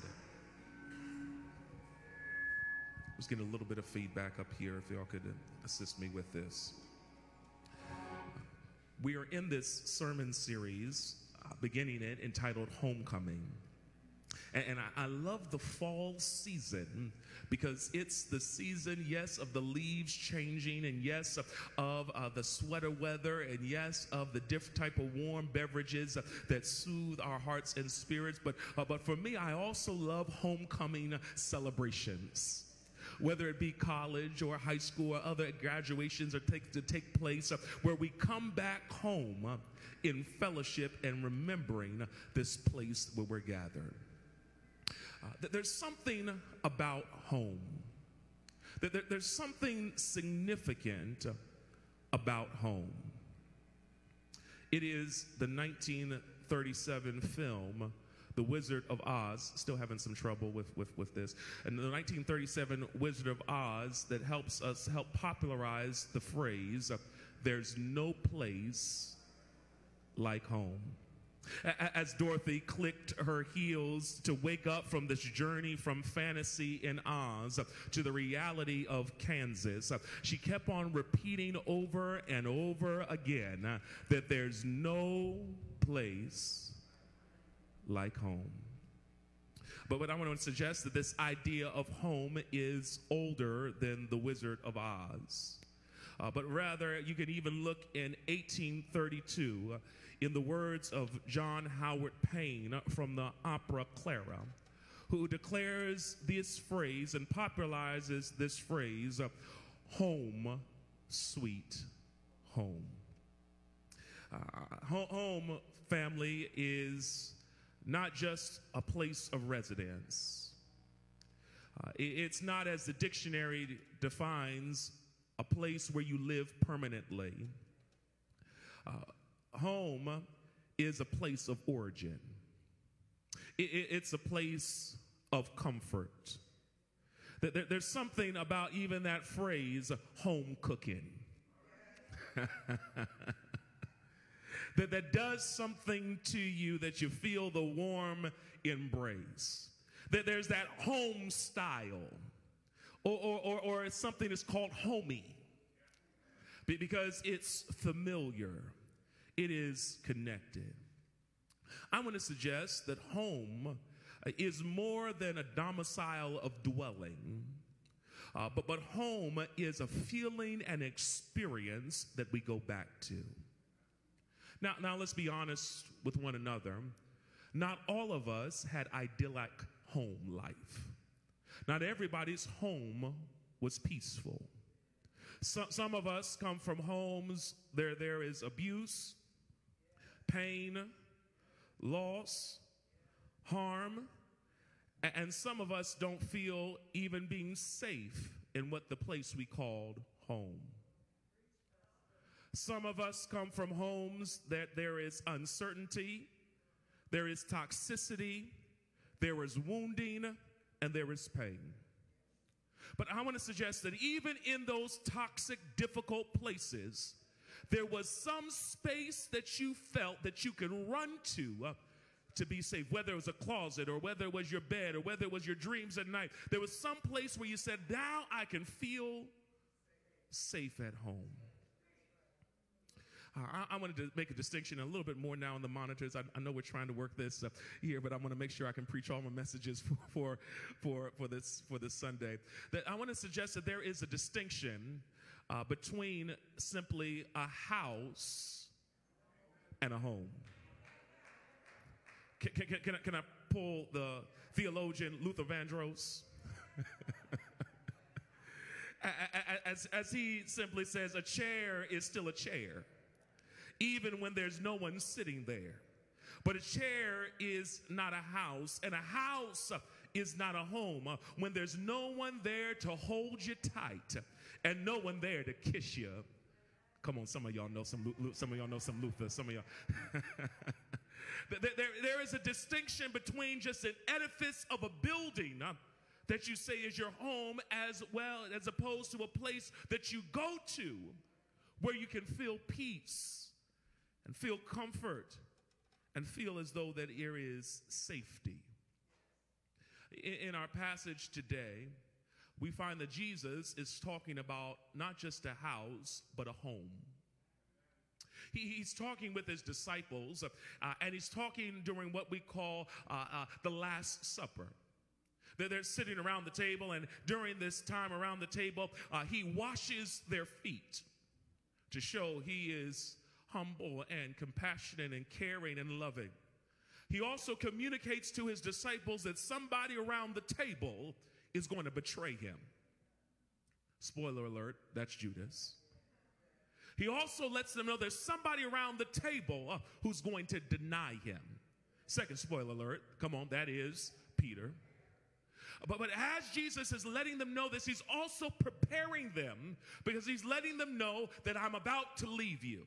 I was getting a little bit of feedback up here if y'all could uh, assist me with this. We are in this sermon series, uh, beginning it entitled Homecoming. And, I, I love the fall season because it's the season, yes, of the leaves changing, and yes, of, uh, the sweater weather, and yes, of the different type of warm beverages that soothe our hearts and spirits. But, uh, but for me, I also love homecoming celebrations whether it be college or high school or other graduations or take, to take place, uh, where we come back home uh, in fellowship and remembering this place where we're gathered. There's something about home. There- there's something significant about home. It is the 1937 film The Wizard of Oz. Still having some trouble with, with, with this. And the 1937 Wizard of Oz that helps us help popularize the phrase, There's no place like home. As Dorothy clicked her heels to wake up from this journey from fantasy in Oz to the reality of Kansas, she kept on repeating over and over again that there's no place like home. But what I want to suggest that this idea of home is older than the Wizard of Oz. Uh, but rather, you can even look in 1832 uh, in the words of John Howard Payne from the opera Clara, who declares this phrase and popularizes this phrase uh, home, sweet home. Uh, ho- home family is not just a place of residence. Uh, it's not as the dictionary defines a place where you live permanently. Uh, home is a place of origin. I- I- it's a place of comfort. There- there's something about even that phrase, home cooking. that, that does something to you that you feel the warm embrace. That there's that home style, or, or, or, or something that's called homey, because it's familiar, it is connected. I want to suggest that home uh, is more than a domicile of dwelling. Uh, but, but home is a feeling and experience that we go back to. Now, now let's be honest with one another. Not all of us had idyllic home life. Not everybody's home was peaceful. Some, some of us come from homes there there is abuse, pain, loss, harm, and some of us don't feel even being safe in what the place we called home. Some of us come from homes that there is uncertainty, there is toxicity, there is wounding, and there is pain. But I want to suggest that even in those toxic, difficult places, there was some space that you felt that you could run to uh, to be safe, whether it was a closet or whether it was your bed or whether it was your dreams at night. There was some place where you said, Now I can feel safe at home. Uh, I, I wanted to make a distinction a little bit more now on the monitors. I, I know we're trying to work this uh, here, but I want to make sure I can preach all my messages for, for, for, this, for this Sunday. That I want to suggest that there is a distinction uh, between simply a house and a home. Can, can, can, I, can I pull the theologian Luther Vandross? As, as he simply says, a chair is still a chair, even when there's no one sitting there. But a chair is not a house, and a house is not a home when there's no one there to hold you tight and no one there to kiss you. Come on, some of y'all know some. Some of y'all know some Luther. Some of y'all. there, there- there is a distinction between just an edifice of a building uh, that you say is your home, as well as opposed to a place that you go to where you can feel peace and feel comfort and feel as though that there is safety. In, our passage today, we find that Jesus is talking about not just a house, but a home. He- he's talking with his disciples, uh, and he's talking during what we call uh, uh, the Last Supper. They're, they're sitting around the table, and during this time around the table, uh, he washes their feet to show he is humble and compassionate and caring and loving. He also communicates to his disciples that somebody around the table is going to betray him. Spoiler alert, that's Judas. He also lets them know there's somebody around the table uh, who's going to deny him. Second spoiler alert, come on, that is Peter. But, but as Jesus is letting them know this, he's also preparing them because he's letting them know that I'm about to leave you.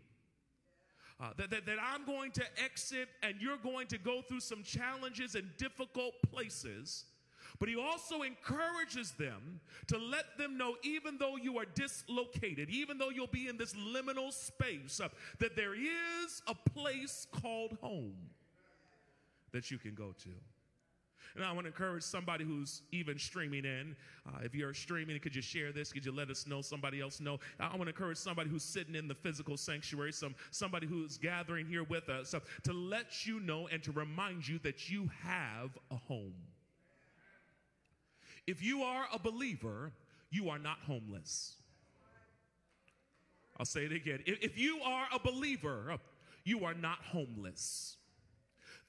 Uh, that, that, that I'm going to exit and you're going to go through some challenges and difficult places. But he also encourages them to let them know, even though you are dislocated, even though you'll be in this liminal space, uh, that there is a place called home. that you can go to. And I want to encourage somebody who's even streaming in. Uh, if you're streaming, could you share this? Could you let us know? Somebody else know? I want to encourage somebody who's sitting in the physical sanctuary, some somebody who's gathering here with us, uh, to let you know and to remind you that you have a home. If you are a believer, you are not homeless. I'll say it again. If, if you are a believer, you are not homeless.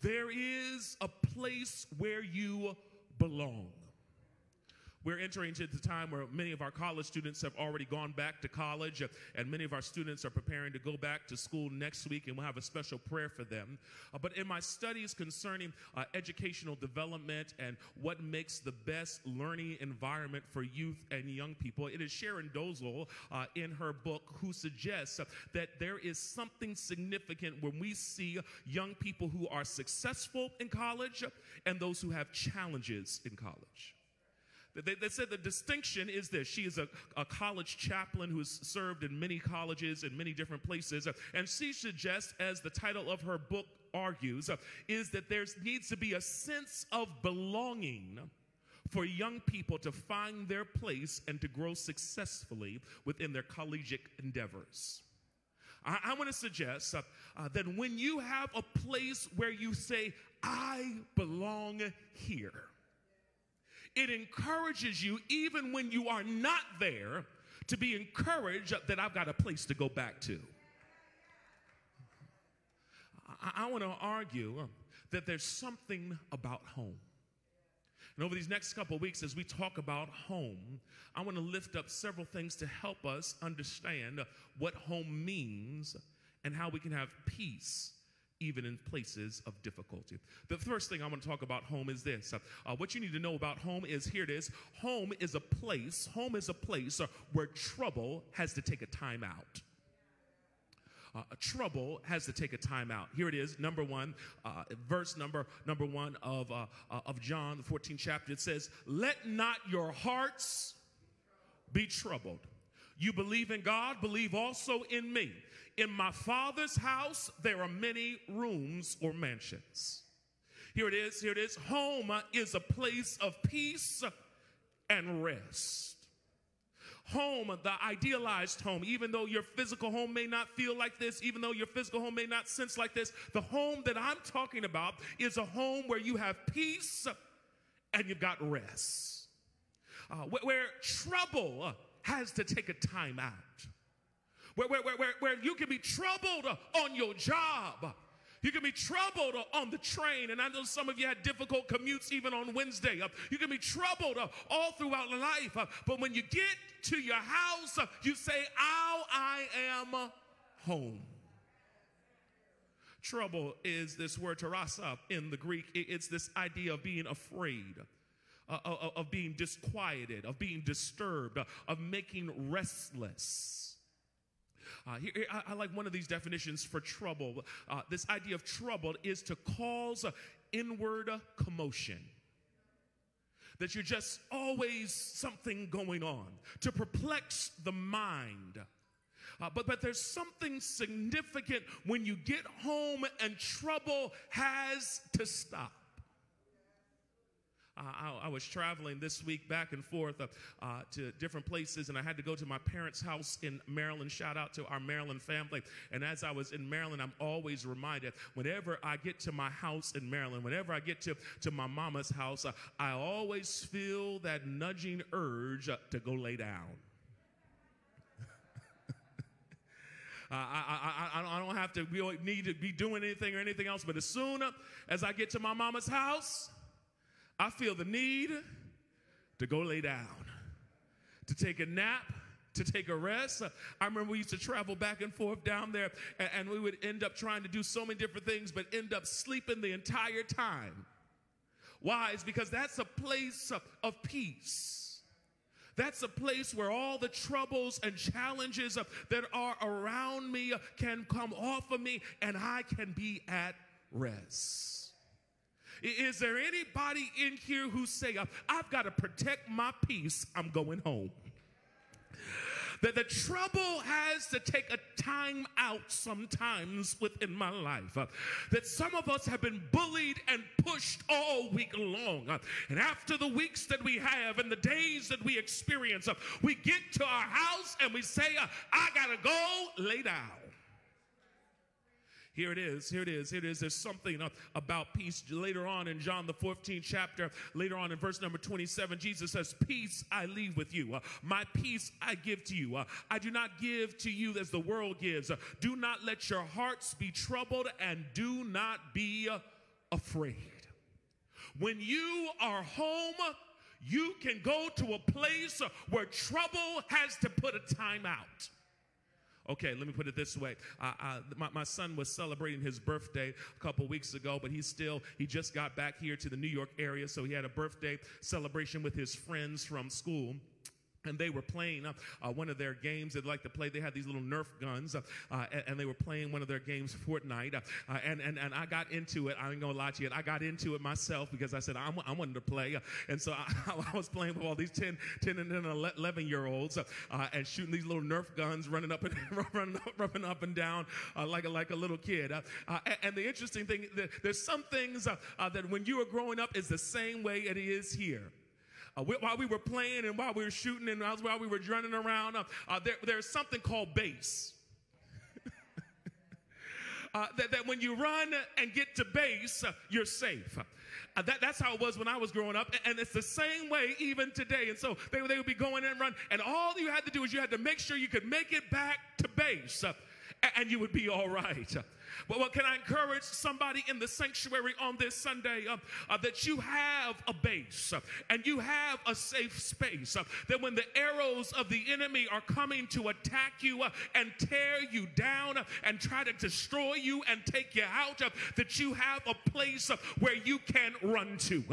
There is a place where you belong. We're entering into the time where many of our college students have already gone back to college, and many of our students are preparing to go back to school next week, and we'll have a special prayer for them. Uh, but in my studies concerning uh, educational development and what makes the best learning environment for youth and young people, it is Sharon Dozel uh, in her book who suggests that there is something significant when we see young people who are successful in college and those who have challenges in college. They, they, said the distinction is this. She is a, a college chaplain who has served in many colleges in many different places. And she suggests, as the title of her book argues, is that there needs to be a sense of belonging for young people to find their place and to grow successfully within their collegiate endeavors. I, I want to suggest uh, uh, that when you have a place where you say, I belong here, it encourages you, even when you are not there, to be encouraged that I've got a place to go back to. I, I want to argue that there's something about home. And over these next couple weeks, as we talk about home, I want to lift up several things to help us understand what home means and how we can have peace even in places of difficulty. The first thing I want to talk about home is this. Uh, what you need to know about home is here it is. Home is a place, home is a place uh, where trouble has to take a time out. Uh, trouble has to take a time out. Here it is, number one, uh, verse number number one of uh, uh of John, the 14th chapter. It says, "Let not your hearts be troubled. You believe in God, believe also in me. In my Father's house there are many rooms or mansions." Here it is. Here it is. Home is a place of peace and rest home, the idealized home, even though your physical home may not feel like this, even though your physical home may not sense like this, the home that I'm talking about is a home where you have peace and you've got rest. Uh, where, where, trouble has to take a time out. Where, where, where, where, you can be troubled on your job you can be troubled on the train, and I know some of you had difficult commutes even on Wednesday. You can be troubled all throughout life, but when you get to your house, you say, "Ow, I am home." Trouble is this word tarasso in the Greek. It's this idea of being afraid. Uh, of being disquieted, of being disturbed, uh, of making restless. Uh, here, I, I, like one of these definitions for trouble. Uh, this idea of trouble is to cause inward commotion. That you're just always something going on, to perplex the mind. Uh, but, but there's something significant when you get home and trouble has to stop. I, I, was traveling this week back and forth uh, uh, to different places, and I had to go to my parents' house in Maryland. Shout out to our Maryland family. And as I was in Maryland, I'm always reminded whenever I get to my house in Maryland, whenever I get to, to my mama's house, uh, I always feel that nudging urge to go lay down. Uh, I, I, I, don't have to don't need to be doing anything or anything else, but as soon as I get to my mama's house, I feel the need to go lay down, to take a nap, to take a rest. I remember we used to travel back and forth down there, and, we would end up trying to do so many different things, but end up sleeping the entire time. Why? It's because that's a place of, of peace. That's a place where all the troubles and challenges that are around me can come off of me and I can be at rest. Is there anybody in here who say, I've got to protect my peace, I'm going home? that the trouble has to take a time out sometimes within my life. That some of us have been bullied and pushed all week long. And after the weeks that we have and the days that we experience, we get to our house and we say, I gotta go lay down. Here it is. Here it is. Here it is. There's something about peace. Later on in John, the 14th chapter, later on in verse number 27, Jesus says, Peace I leave with you. Uh, my peace I give to you. Uh, I do not give to you as the world gives. Uh, do not let your hearts be troubled and do not be afraid. When you are home, you can go to a place where trouble has to put a time out. Okay, let me put it this way. Uh, uh, my, my son was celebrating his birthday a couple weeks ago, but he still, he just got back here to the New York area, so he had a birthday celebration with his friends from school. And they were playing uh, uh, one of their games they'd like to play. They had these little Nerf guns, uh, uh, and, and they were playing one of their games, Fortnite. Uh, and, and, and I got into it. I ain't gonna lie to you. I got into it myself because I said, I'm, I wanted to play. And so I, I was playing with all these 10, 10 and 11 year olds and shooting these little Nerf guns, running up and, running up, running up and down like, a, like a little kid. And, and, the interesting thing, there's some things that when you are growing up is the same way it is here. Uh, while we were playing and while we were shooting and while we were running around, uh, uh, there, there's something called base. Uh, that, that, when you run and get to base, uh, you're safe. Uh, that, that's how it was when I was growing up, and it's the same way even today. And so they, they would be going and run, and all you had to do is you had to make sure you could make it back to base, and you would be all right. Well, well, can I encourage somebody in the sanctuary on this Sunday uh, uh, that you have a base uh, and you have a safe space? uh, that when the arrows of the enemy are coming to attack you uh, and tear you down uh, and try to destroy you and take you out, that you have a place where you can run to.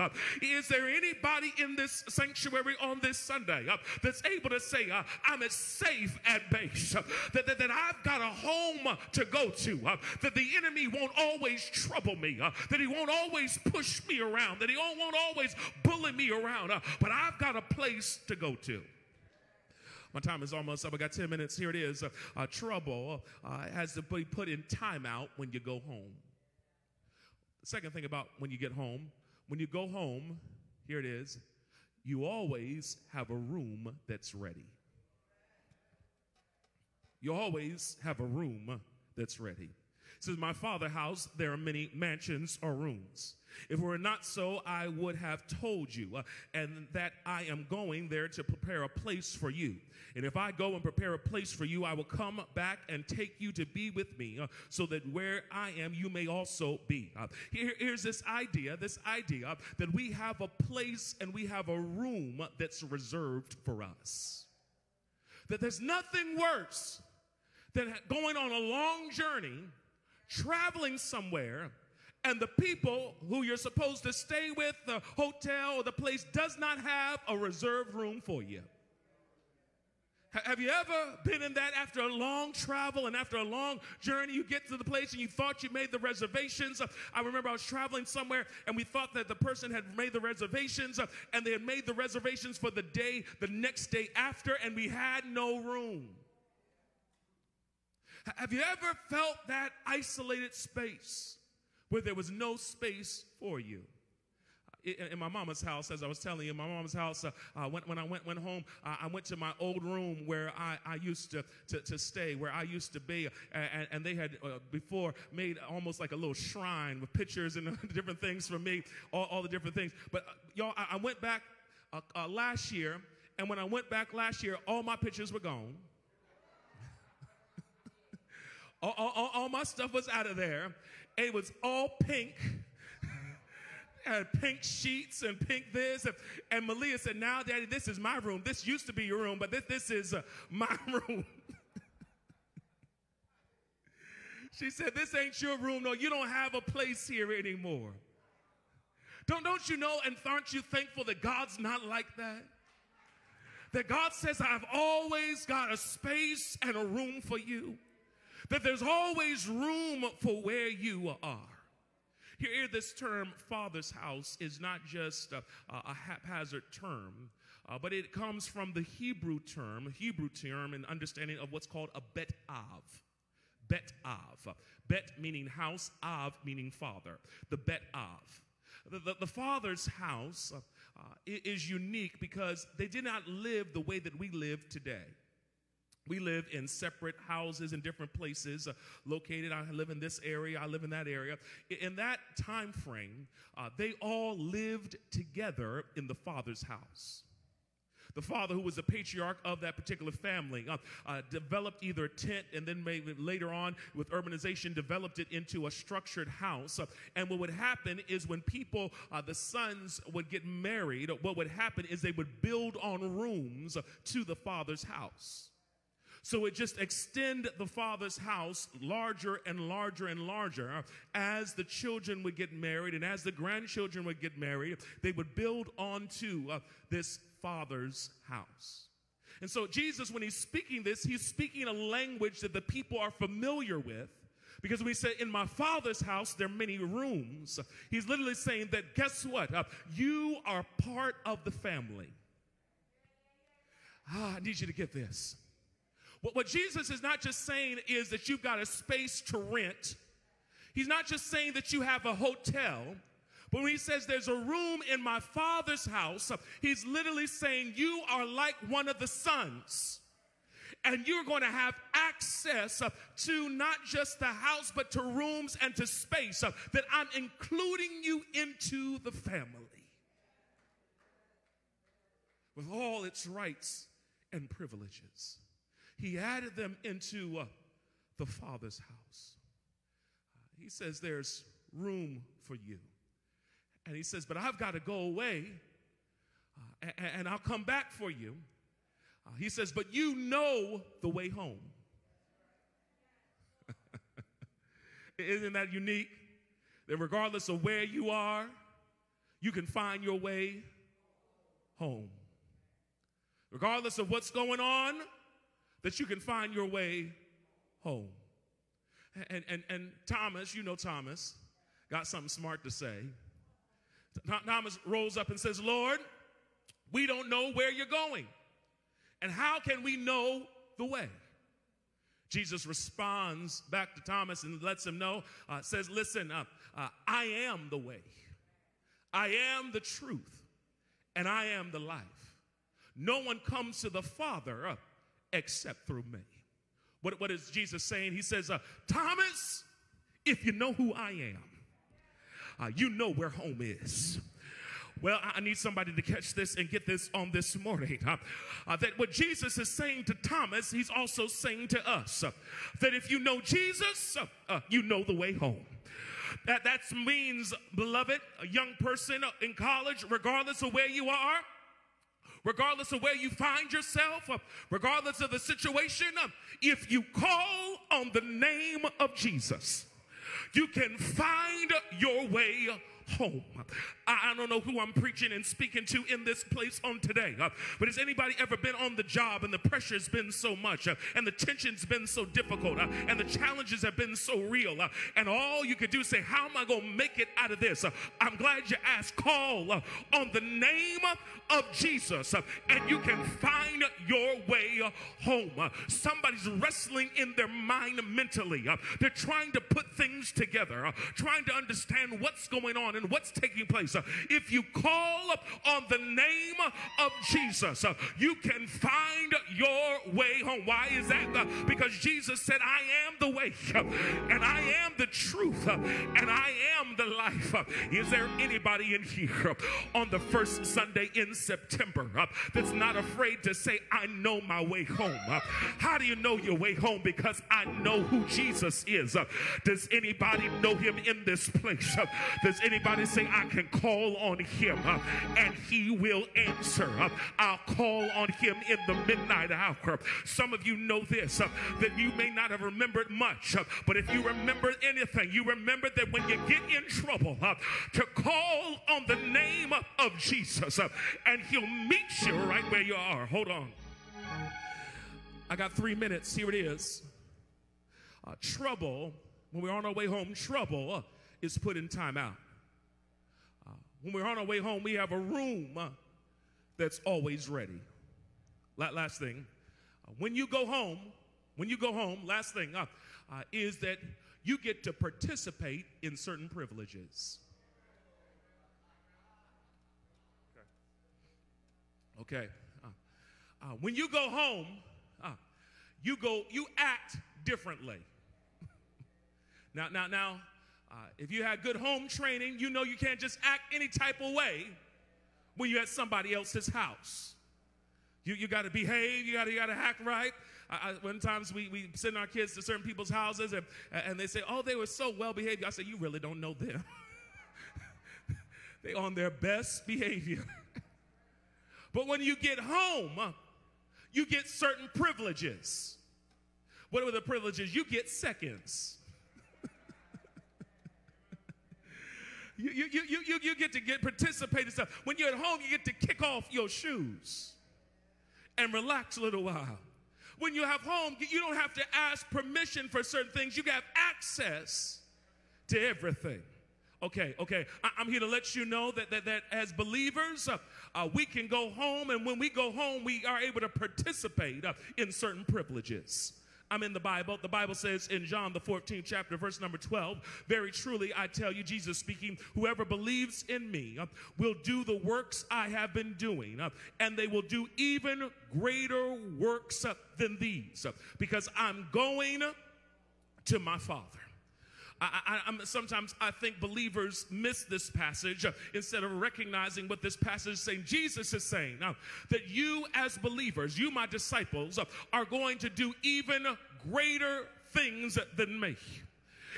Is there anybody in this sanctuary on this Sunday that's able to say, I'm as safe at base, that, that, that I've got a home to go to, that the enemy won't always trouble me, uh, that he won't always push me around, that he won't always bully me around, uh, but I've got a place to go to. My time is almost up. I got 10 minutes. Here it is. Uh, uh, trouble uh, has to be put in timeout when you go home. The second thing about when you get home, when you go home, here it is, you always have a room that's ready. You always have a room that's ready. Says, My father house, there are many mansions or rooms. If it were not so, I would have told you, uh, and that I am going there to prepare a place for you. And if I go and prepare a place for you, I will come back and take you to be with me, uh, so that where I am, you may also be. Uh, here, here's this idea this idea that we have a place and we have a room that's reserved for us. That there's nothing worse than going on a long journey, traveling somewhere, and the people who you're supposed to stay with, the hotel or the place, does not have a reserved room for you. Have you ever been in that after a long travel and after a long journey, you get to the place and you thought you made the reservations? I remember I was traveling somewhere and we thought that the person had made the reservations and they had made the reservations for the day, the next day after, and we had no room. Ha- Have you ever felt that isolated space where there was no space for you? in, in my mama's house, as I was telling you, my mama's house, uh, uh, when, when I went, went home, uh, I went to my old room where I, I used to, to, to stay, where I used to be. And, and they had uh, before made almost like a little shrine with pictures and different things for me, all, all the different things. But uh, y'all, I, I went back uh, last year, and when I went back last year, all my pictures were gone. All, all- all- my stuff was out of there. It was all pink had pink sheets and pink this. And, and Malia said, Now, Daddy, this is my room. This used to be your room, but this, this is uh, my room. she said, This ain't your room. No, you don't have a place here anymore. Don't, don't you know, and aren't you thankful that God's not like that? That God says, I've always got a space and a room for you. That there's always room for where you are. Here, this term, Father's house, is not just a, a haphazard term. uh, but it comes from the Hebrew term, Hebrew term, and understanding of what's called a bet av. Bet av. Bet meaning house, av meaning father. The bet av. The, the, the father's house uh, is unique because they did not live the way that we live today. We live in separate houses in different places uh, located. I live in this area. I live in that area. In that time frame, uh, they all lived together in the father's house. The father, who was the patriarch of that particular family, uh, uh, developed either a tent and then maybe later on, with urbanization, developed it into a structured house. Uh, and what would happen is when people, uh, the sons, would get married, what would happen is they would build on rooms to the father's house. So it just extend the father's house larger and larger and larger as the children would get married and as the grandchildren would get married, they would build onto uh, this father's house. And so Jesus, when he's speaking this, he's speaking a language that the people are familiar with. Because he said, In my father's house, there are many rooms, he's literally saying that, guess what? Uh, you are part of the family. Ah, I need you to get this. What, Jesus is not just saying is that you've got a space to rent. He's not just saying that you have a hotel. But when he says there's a room in my father's house, he's literally saying you are like one of the sons. And you're going to have access to not just the house, but to rooms and to space that I'm including you into the family with all its rights and privileges. He added them into uh, the Father's house. Uh, he says, There's room for you. And he says, But I've got to go away uh, a- a- and I'll come back for you. Uh, he says, But you know the way home. Isn't that unique? That regardless of where you are, you can find your way home. Regardless of what's going on, that you can find your way home. And, and, and Thomas, you know Thomas, got something smart to say. Thomas rolls up and says, Lord, we don't know where you're going. And how can we know the way? Jesus responds back to Thomas and lets him know, uh, says, Listen, uh, uh, I am the way, I am the truth, and I am the life. No one comes to the Father uh, except through me. What, what is Jesus saying? He says, uh, Thomas, if you know who I am, uh, you know where home is. Well, I need somebody to catch this and get this on this morning. Uh, that what Jesus is saying to Thomas, he's also saying to us uh, that if you know Jesus, uh, uh, you know the way home. That that means, beloved, a young person in college, regardless of where you are, regardless of where you find yourself, uh, regardless of the situation, uh, if you call on the name of Jesus, you can find your way home. I, don't know who I'm preaching and speaking to in this place on today, uh, but has anybody ever been on the job and the pressure's been so much and the tension's been so difficult and the challenges have been so real and all you could do is say, how am I going to make it out of this? I'm glad you asked. Call on the name of Jesus uh, and you can find your way uh, home. Uh, somebody's wrestling in their mind mentally. Uh, they're trying to put things together, uh, trying to understand what's going on and what's taking place. Uh, if you call on the name of Jesus, you can find your way home. Why is that? Because Jesus said, I am the way, and I am the truth, and I am the life. Is there anybody in here on the first Sunday in September uh, that's not afraid to say, I know my way home? Uh, How do you know your way home? Because I know who Jesus is. Uh, Does anybody know him in this place? Uh, Does anybody say, I can call on him uh, and he will answer? Uh, I'll call on him in the midnight hour. Some of you know this, that you may not have remembered much, but if you remember anything, you remember that when you get in trouble, to call on the name of Jesus and he'll meet you right where you are. Hold on. I got three minutes. Here it is. Uh, trouble, when we're on our way home, trouble is put in timeout. Uh, when we're on our way home, we have a room that's always ready. La- Last thing, uh, when you go home, when you go home, last thing uh, uh, is that you get to participate in certain privileges. Okay. Uh, uh, when you go home, uh, you go, you act differently. now, now, now, uh, if you had good home training, you know you can't just act any type of way when you're at somebody else's house. You, you got to behave. You got to you got to act right. When times we, we send our kids to certain people's houses and, and they say, oh, they were so well behaved. I say, you really don't know them. they on their best behavior. but when you get home, uh, you get certain privileges. What are the privileges? You get seconds. you, you, you, you, you get to get participate in stuff. When you're at home, you get to kick off your shoes and relax a little while. When you have home, you don't have to ask permission for certain things. You have access to everything. Okay, okay. I, am here to let you know that, that, that as believers, uh, uh, we can go home, and when we go home, we are able to participate uh, in certain privileges. I'm in the Bible. The Bible says in John, the 14th chapter, verse number 12, Very truly I tell you, Jesus speaking, whoever believes in me uh, will do the works I have been doing, uh, and they will do even greater works uh, than these, because I'm going to my Father. I, I, sometimes I think believers miss this passage uh, instead of recognizing what this passage is saying. Jesus is saying now that you, as believers, you, my disciples, uh, are going to do even greater things than me.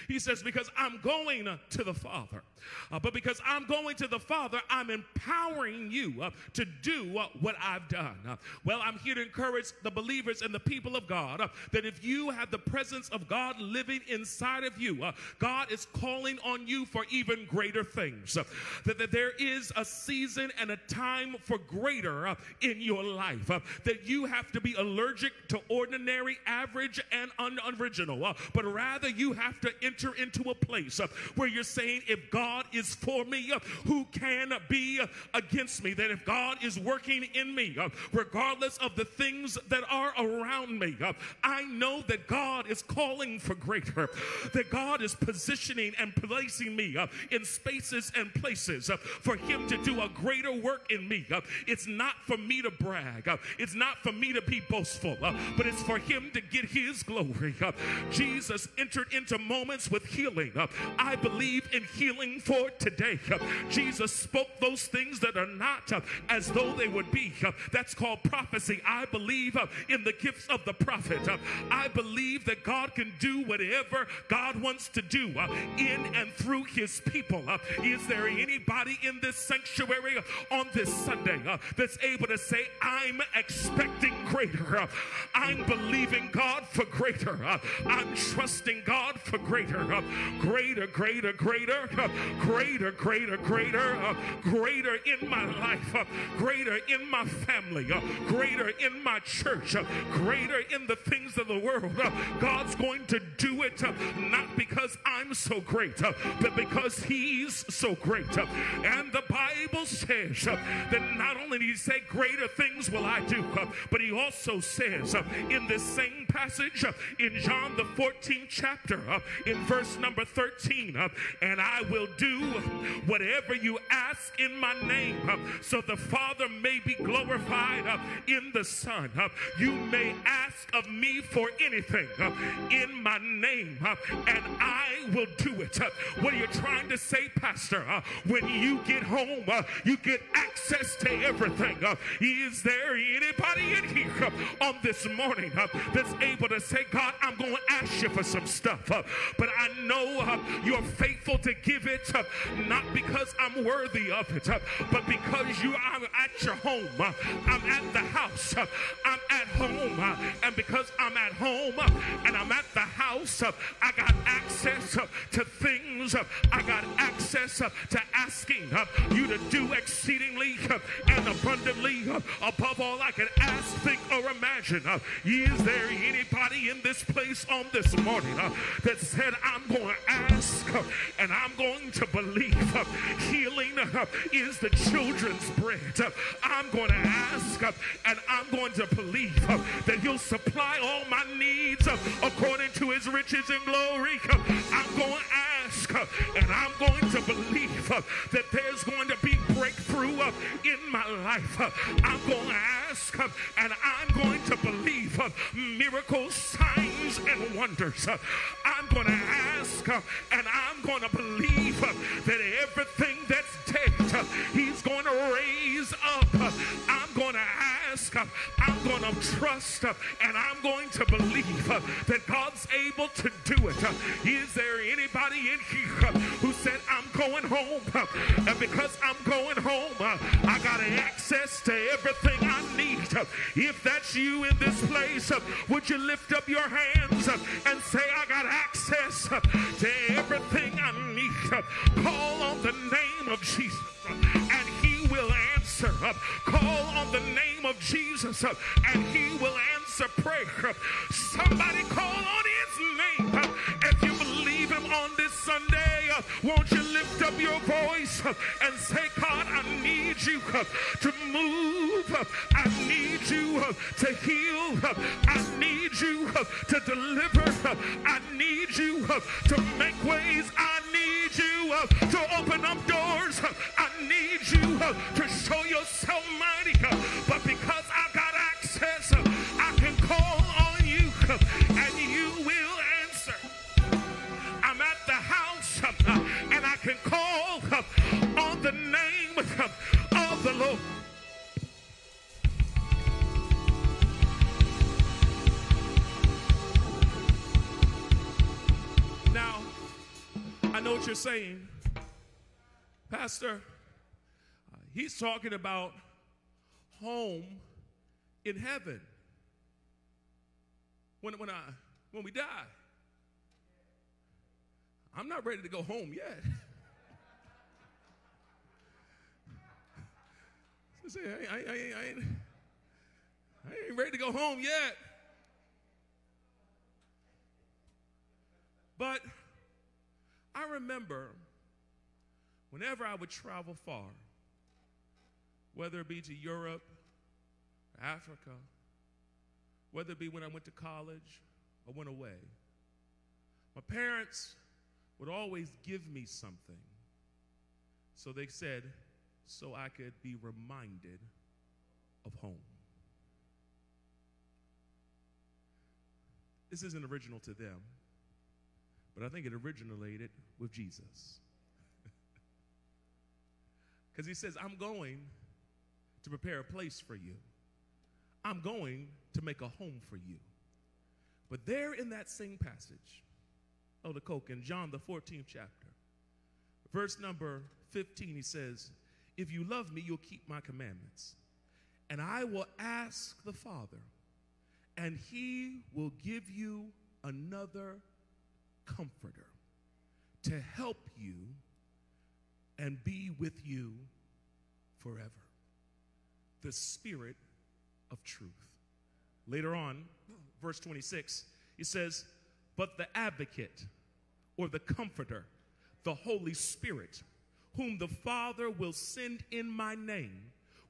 He says, Because I'm going to the Father. Uh, but because I'm going to the Father, I'm empowering you uh, to do uh, what I've done. Uh, well, I'm here to encourage the believers and the people of God uh, that if you have the presence of God living inside of you, uh, God is calling on you for even greater things. that, that there is a season and a time for greater in your life. that you have to be allergic to ordinary, average, and unoriginal. but rather, you have to enter into a place uh, where you're saying, if God is for me, uh, who can be uh, against me? That if God is working in me, uh, regardless of the things that are around me, uh, I know that God is calling for greater, that God is positioning and placing me uh, in spaces and places for Him to do a greater work in me. It's not for me to brag, it's not for me to be boastful, but it's for Him to get His glory. Jesus entered into moments with healing. Uh, I believe in healing for today. Uh, Jesus spoke those things that are not uh, as though they would be. Uh, that's called prophecy. I believe uh, in the gifts of the prophet. Uh, I believe that God can do whatever God wants to do in and through his people. Is there anybody in this sanctuary on this Sunday that's able to say, I'm expecting greater? I'm believing God for greater. I'm trusting God for greater. Greater, greater, greater greater, greater, greater, uh, greater in my life, uh, greater in my family, uh, greater in my church, uh, greater in the things of the world. Uh, God's going to do it uh, not because I'm so great, but because He's so great. and the Bible says that not only did He say, Greater things will I do, but He also says in this same passage in John the 14th chapter, in verse number 13, uh, and I will do whatever you ask in my name, uh, so the Father may be glorified uh, in the Son. You may ask of me for anything in my name, and I will do it. What are you trying to say, Pastor? When you get home, you get access to everything. Is there anybody in here on this morning that's able to say, God, I'm going to ask you for some stuff, but I know you're faithful to give it not because I'm worthy of it, but because you are at your home. I'm at the house. I'm at home. And because I'm at home and I'm at the house, I got access uh, to things. Uh, I got access uh, to asking uh, you to do exceedingly uh, and abundantly uh, above all I can ask, think, or imagine. Uh, is there anybody in this place on this morning uh, that said, I'm going to ask and I'm going to believe? Healing is the children's bread. I'm going to ask and I'm going to believe that He'll supply all my needs according to His riches and glory. I'm going to ask and I'm going to believe that there's going to be breakthrough in my life. I'm going to ask uh, and I'm going to believe uh, miracles, signs, and wonders. Uh, I'm going to ask uh, and I'm going to believe that everything that's dead, He's going to raise up. I'm going to ask, I'm going to trust, and I'm going to believe that God's able to do it. Uh, there anybody in here who said, I'm going home? And because I'm going home, I got access to everything I need. If that's you in this place, would you lift up your hands and say, I got access to everything I need? Call on the name of Jesus, and He will answer. Uh, Call on the name of Jesus, and He will answer prayer. Somebody call on His name. If you believe Him on this Sunday, won't you lift up your voice and say, God, I need you to move. I need you to heal. I need you to deliver. I need you to make ways. I need you to open up doors. I need you to show yourself mighty. But because Saying, Pastor. uh, he's talking about home in heaven when, when, I, when we die. I'm not ready to go home yet. Say, I, I, I, I, ain't, I ain't ready to go home yet. But I remember whenever I would travel far, whether it be to Europe, Africa, whether it be when I went to college or went away, my parents would always give me something. So they said, so I could be reminded of home. This isn't original to them, but I think it originated with Jesus. Because he says, I'm going to prepare a place for you, I'm going to make a home for you. But there in that same passage, Elder Coke, in John the 14th chapter, verse number 15, he says, If you love me, you'll keep my commandments. And I will ask the Father, and he will give you another comforter to help you and be with you forever. The Spirit of truth. Later on, verse 26, he says, But the advocate or the comforter, the Holy Spirit, whom the Father will send in my name,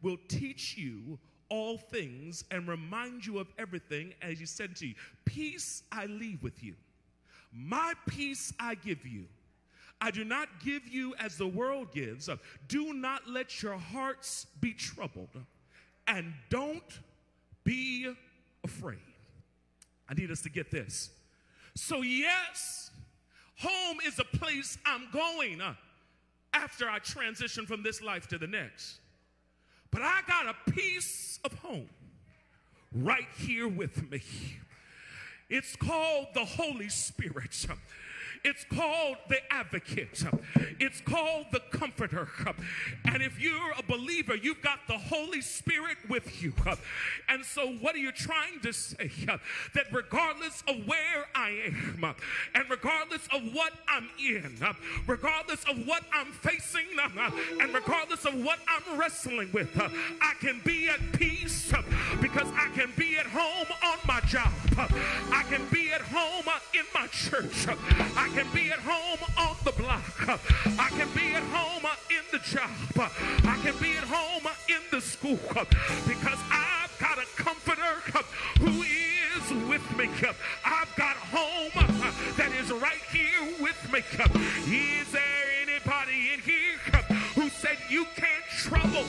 will teach you all things and remind you of everything as you said to you. Peace I leave with you. My peace I give you. I do not give you as the world gives. Do not let your hearts be troubled. And don't be afraid. I need us to get this. So, yes, home is a place I'm going uh, after I transition from this life to the next. But I got a piece of home right here with me. It's called the Holy Spirit. It's called the advocate. It's called the comforter. And if you're a believer, you've got the Holy Spirit with you. And so, what are you trying to say? That regardless of where I am, and regardless of what I'm in, regardless of what I'm facing, and regardless of what I'm wrestling with, I can be at peace because I can be at home on my job. I can be at home in my church. I can be at home on the block. I can be at home in the job. I can be at home in the school because I've got a comforter who is with me. I've got a home that is right here with me. Is there anybody in here who said you can't trouble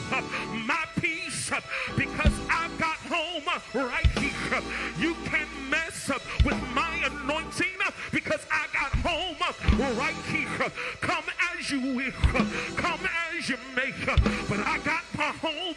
my peace because I've got home right here? You Come as you will, come as you may, but I got my home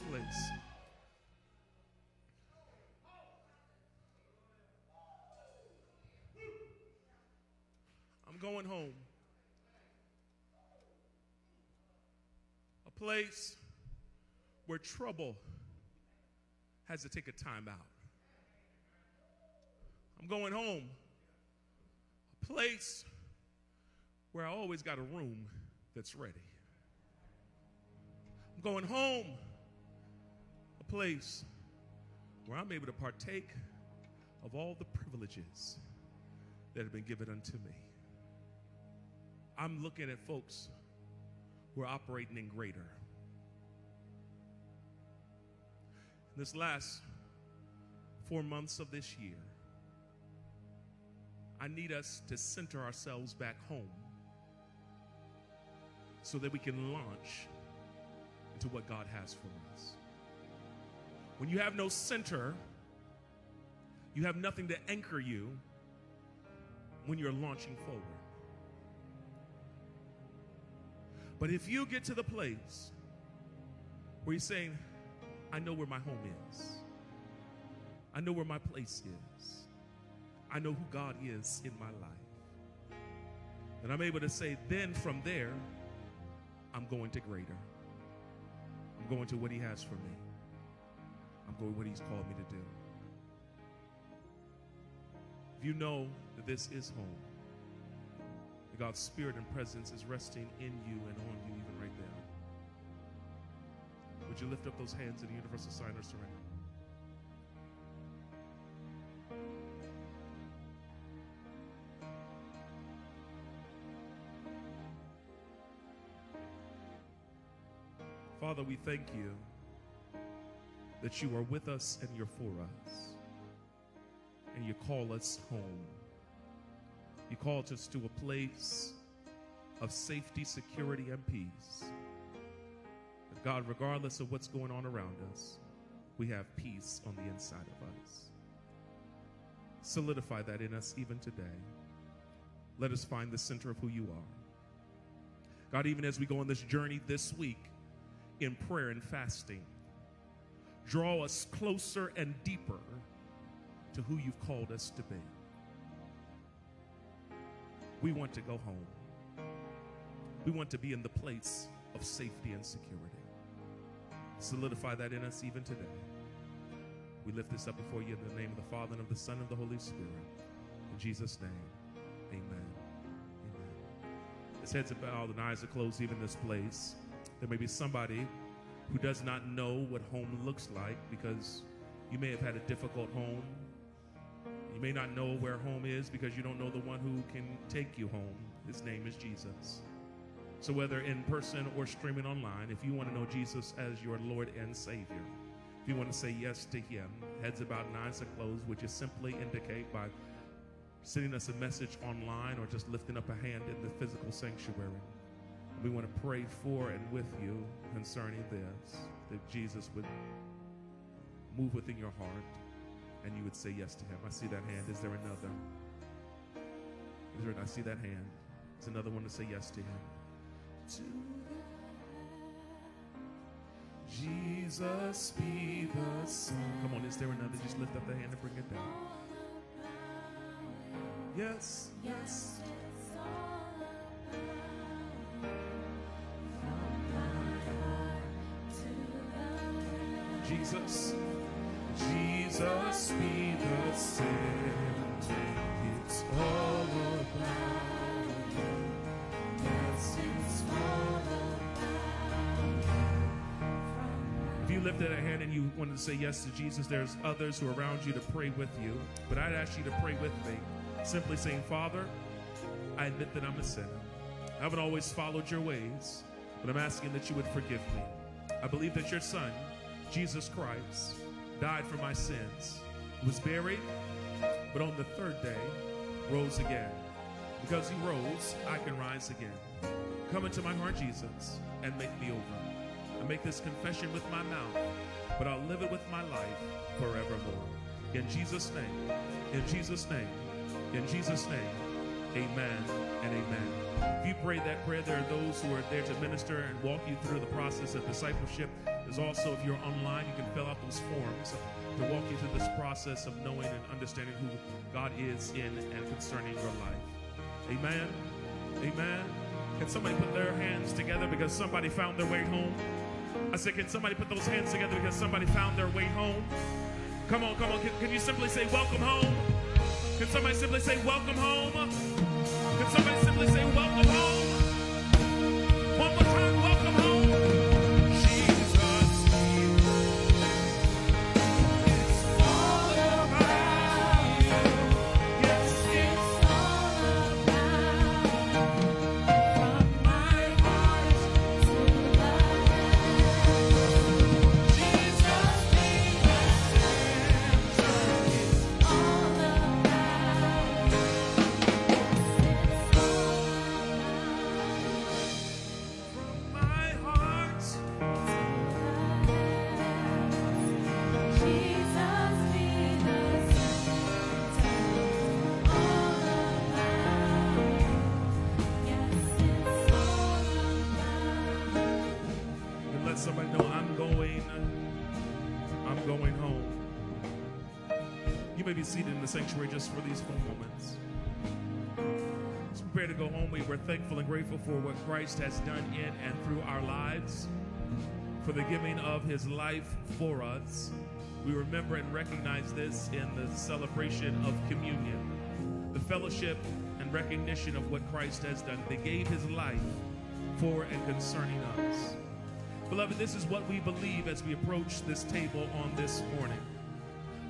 place. I'm going home. A place where trouble has to take a time out. I'm going home. A place where I always got a room that's ready. I'm going home, place where I'm able to partake of all the privileges that have been given unto me. I'm looking at folks who are operating in greater. In this last four months of this year, I need us to center ourselves back home so that we can launch into what God has for us. When you have no center, you have nothing to anchor you when you're launching forward. But if you get to the place where you're saying, I know where my home is, I know where my place is, I know who God is in my life, and I'm able to say, then from there, I'm going to greater. I'm going to what He has for me. I'm what He's called me to do. If you know that this is home, that God's Spirit and presence is resting in you and on you even right now, would you lift up those hands in a universal sign of surrender? Father, we thank you that you are with us and you're for us. And you call us home. You called us to a place of safety, security, and peace. God, regardless of what's going on around us, we have peace on the inside of us. Solidify that in us even today. Let us find the center of who you are. God, even as we go on this journey this week in prayer and fasting, draw us closer and deeper to who you've called us to be. We want to go home. We want to be in the place of safety and security. Solidify that in us even today. We lift this up before you in the name of the Father and of the Son and of the Holy Spirit. In Jesus' name, amen. Amen. His heads are bowed and eyes are closed, even this place. There may be somebody who does not know what home looks like because you may have had a difficult home. You may not know where home is because you don't know the one who can take you home. His name is Jesus. So, whether in person or streaming online, if you want to know Jesus as your Lord and Savior, if you want to say yes to Him, heads about eyes are closed, would you simply indicate by sending us a message online or just lifting up a hand in the physical sanctuary? We want to pray for and with you concerning this, that Jesus would move within your heart and you would say yes to him. I see that hand. Is there another? Is there, I see that hand. It's another one to say yes to him. To Jesus be the Son. Come on, is there another? Just lift up the hand and bring it down. Yes, yes. Jesus, Jesus be the center. It's all about you. Yes, it's all If you lifted a hand and you wanted to say yes to Jesus, there's others who are around you to pray with you. But I'd ask you to pray with me, simply saying, Father, I admit that I'm a sinner. I haven't always followed your ways, but I'm asking that you would forgive me. I believe that your son, Jesus Christ, died for my sins, was buried, but on the third day rose again. Because he rose, I can rise again. Come into my heart, Jesus, and make me over. I make this confession with my mouth, but I'll live it with my life forevermore. In Jesus' name, in Jesus' name, in Jesus' name, amen and amen. If you prayed that prayer, there are those who are there to minister and walk you through the process of discipleship. There's also, if you're online, you can fill out those forms to walk you through this process of knowing and understanding who God is in and concerning your life. Amen. Amen. Can somebody put their hands together because somebody found their way home? I said, can somebody put those hands together because somebody found their way home? Come on, come on. Can, can you simply say, welcome home? Can somebody simply say, welcome home? Can somebody simply say, welcome home? Sanctuary just for these few moments. Let's prepare to go home. We, we're thankful and grateful for what Christ has done in and through our lives. for the giving of his life for us. We remember and recognize this in the celebration of communion, the fellowship and recognition of what Christ has done. They gave his life for and concerning us. Beloved, this is what we believe as we approach this table on this morning.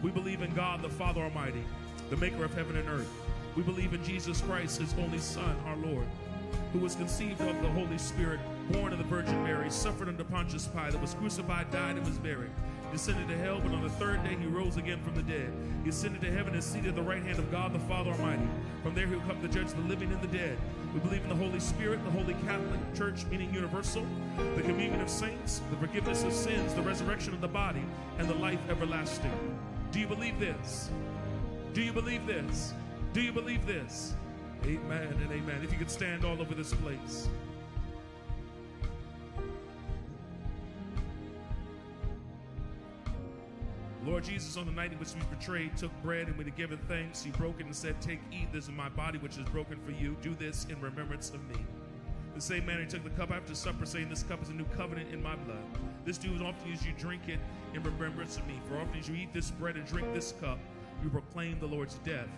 We believe in God the Father Almighty, the maker of heaven and earth. We believe in Jesus Christ, his only Son, our Lord, who was conceived of the Holy Spirit, born of the Virgin Mary, suffered under Pontius Pilate, was crucified, died, and was buried. Descended to hell, but on the third day he rose again from the dead. He ascended to heaven and seated at the right hand of God the Father Almighty. From there he will come to judge the living and the dead. We believe in the Holy Spirit, the Holy Catholic Church, meaning universal, the communion of saints, the forgiveness of sins, the resurrection of the body, and the life everlasting. Do you believe this? Do you believe this? Do you believe this? Amen and amen. If you could stand all over this place. Lord Jesus, on the night in which we betrayed, took bread, and when he given thanks, he broke it and said, Take, eat, this is my body which is broken for you. Do this in remembrance of me. The same manner he took the cup after supper, saying, This cup is a new covenant in my blood. This do as often as you drink it in remembrance of me. For often as you eat this bread and drink this cup, you proclaim the Lord's death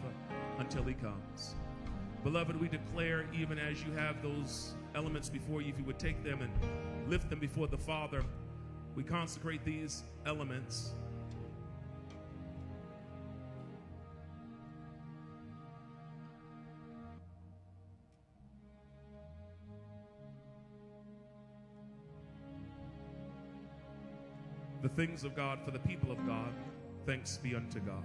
until he comes. Beloved, we declare, even as you have those elements before you, if you would take them and lift them before the Father, we consecrate these elements the things of God for the people of God. Thanks be unto God.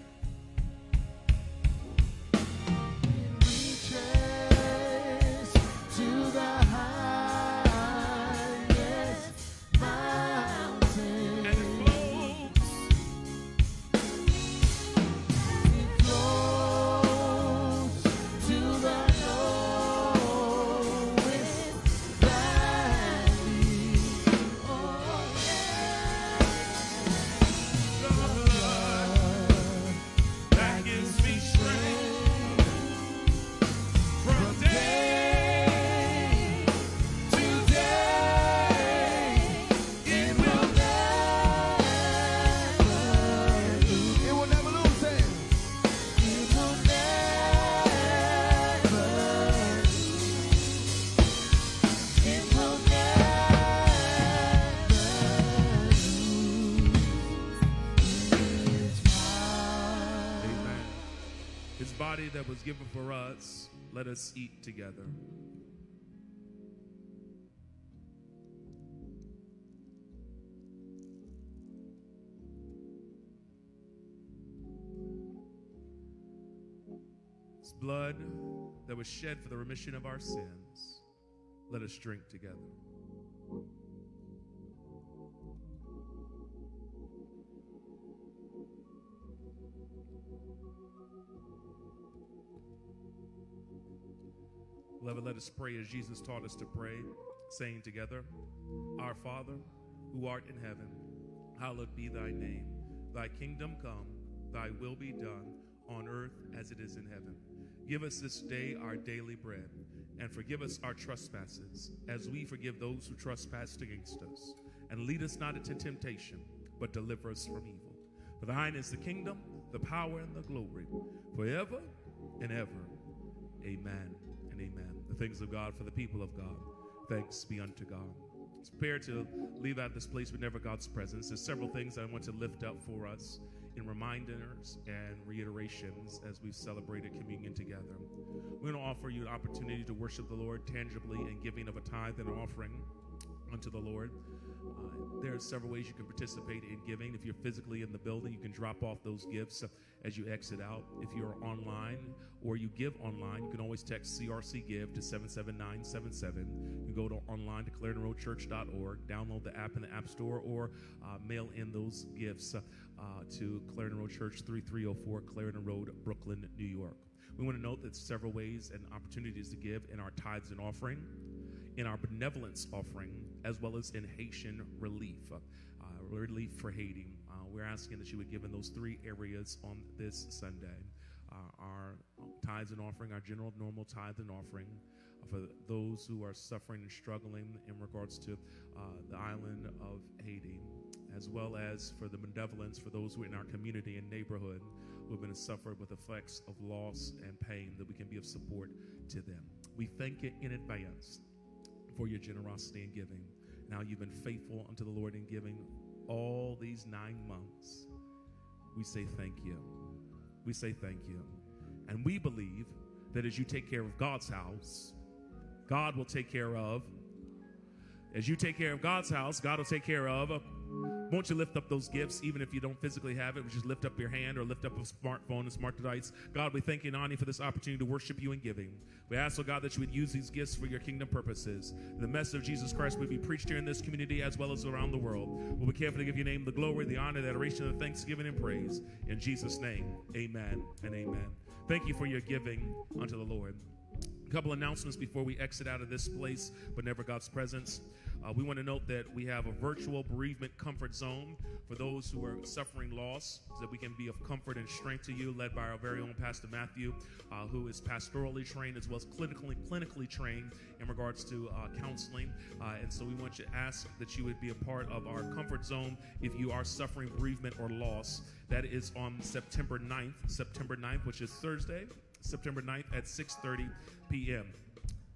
body that was given for us, let us eat together. This blood that was shed for the remission of our sins, let us drink together. Beloved, let us pray as Jesus taught us to pray, saying together, Our Father, who art in heaven, hallowed be thy name. Thy kingdom come, thy will be done, on earth as it is in heaven. Give us this day our daily bread, and forgive us our trespasses, as we forgive those who trespass against us. And lead us not into temptation, but deliver us from evil. For thine is the kingdom, the power, and the glory, forever and ever. Amen and amen. The things of God for the people of God. Thanks be unto God. It's prepared to leave out this place with never God's presence. There's several things I want to lift up for us in reminders and reiterations as we've celebrated communion together. We're going to offer you an opportunity to worship the Lord tangibly and giving of a tithe and an offering unto the Lord. Uh, there are several ways you can participate in giving. If you're physically in the building, you can drop off those gifts as you exit out. If you're online or you give online, you can always text CRC Give to 77977. You can go to online to ClarendonRoadChurch.org, download the app in the App Store, or uh, mail in those gifts uh, to Clarendon Road Church 3304 Clarendon Road, Brooklyn, New York. We want to note that several ways and opportunities to give in our tithes and offering in our benevolence offering as well as in Haitian relief, uh, uh, relief for Haiti. Uh, we're asking that you would give in those three areas on this Sunday. Uh, our tithes and offering, our general normal tithe and offering for those who are suffering and struggling in regards to uh, the island of Haiti, as well as for the benevolence for those who are in our community and neighborhood who have been suffered with effects of loss and pain, that we can be of support to them. We thank you in advance for your generosity in giving. Now you've been faithful unto the Lord in giving all these nine months. We say thank you. We say thank you. And we believe that as you take care of God's house, God will take care of. As you take care of God's house, God will take care of. Won't you lift up those gifts, even if you don't physically have it? Just lift up your hand or lift up a smartphone, a smart device. God, we thank you, Nani, for this opportunity to worship you in giving. We ask, oh God, that you would use these gifts for your kingdom purposes. The message of Jesus Christ would be preached here in this community as well as around the world. We'll be careful to give your name the glory, the honor, the adoration, the thanksgiving, and praise. In Jesus' name, amen and amen. Thank you for your giving unto the Lord. A couple announcements before we exit out of this place, but never God's presence. Uh, we want to note that we have a virtual bereavement comfort zone for those who are suffering loss, so that we can be of comfort and strength to you, led by our very own Pastor Matthew, uh, who is pastorally trained as well as clinically clinically trained in regards to uh, counseling. Uh, and so we want to ask that you would be a part of our comfort zone if you are suffering bereavement or loss. That is on September 9th, September 9th, which is Thursday, September 9th at 6:30 p.m.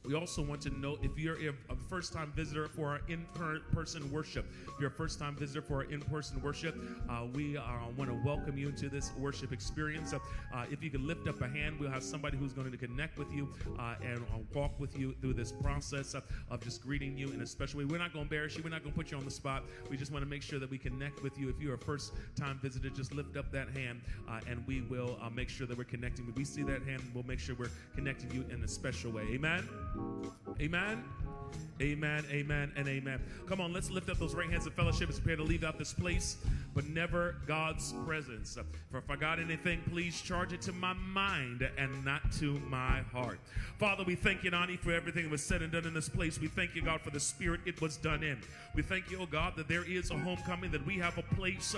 We also want to know if you're a first time visitor for our in person worship. If you're a first time visitor for our in person worship, uh, we uh, want to welcome you into this worship experience. Uh, if you can lift up a hand, we'll have somebody who's going to connect with you uh, and uh, walk with you through this process of, of just greeting you in a special way. We're not going to embarrass you, we're not going to put you on the spot. We just want to make sure that we connect with you. If you're a first time visitor, just lift up that hand uh, and we will make sure that we're connecting. When we see that hand, we'll make sure we're connecting you in a special way. Amen. Amen. Amen, amen, and amen. Come on, let's lift up those right hands of fellowship as prepare to leave out this place, but never God's presence. For if I got anything, please charge it to my mind and not to my heart. Father, we thank you, Nani, for everything that was said and done in this place. We thank you, God, for the spirit it was done in. We thank you, oh God, that there is a homecoming, that we have a place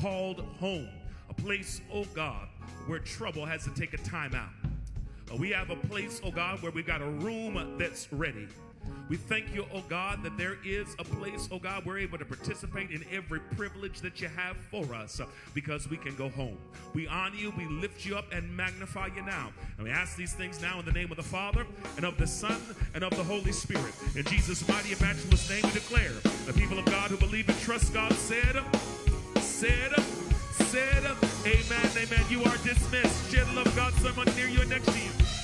called home. A place, oh God, where trouble has to take a time out. We have a place, oh God, where we've got a room that's ready. We thank you, oh God, that there is a place, oh God, we're able to participate in every privilege that you have for us because we can go home. We honor you, we lift you up and magnify you now. And we ask these things now in the name of the Father and of the Son and of the Holy Spirit. In Jesus' mighty and matchless name, we declare the people of God who believe and trust God said, said, said, Amen, amen. You are dismissed. Share of God, someone near you and next to you.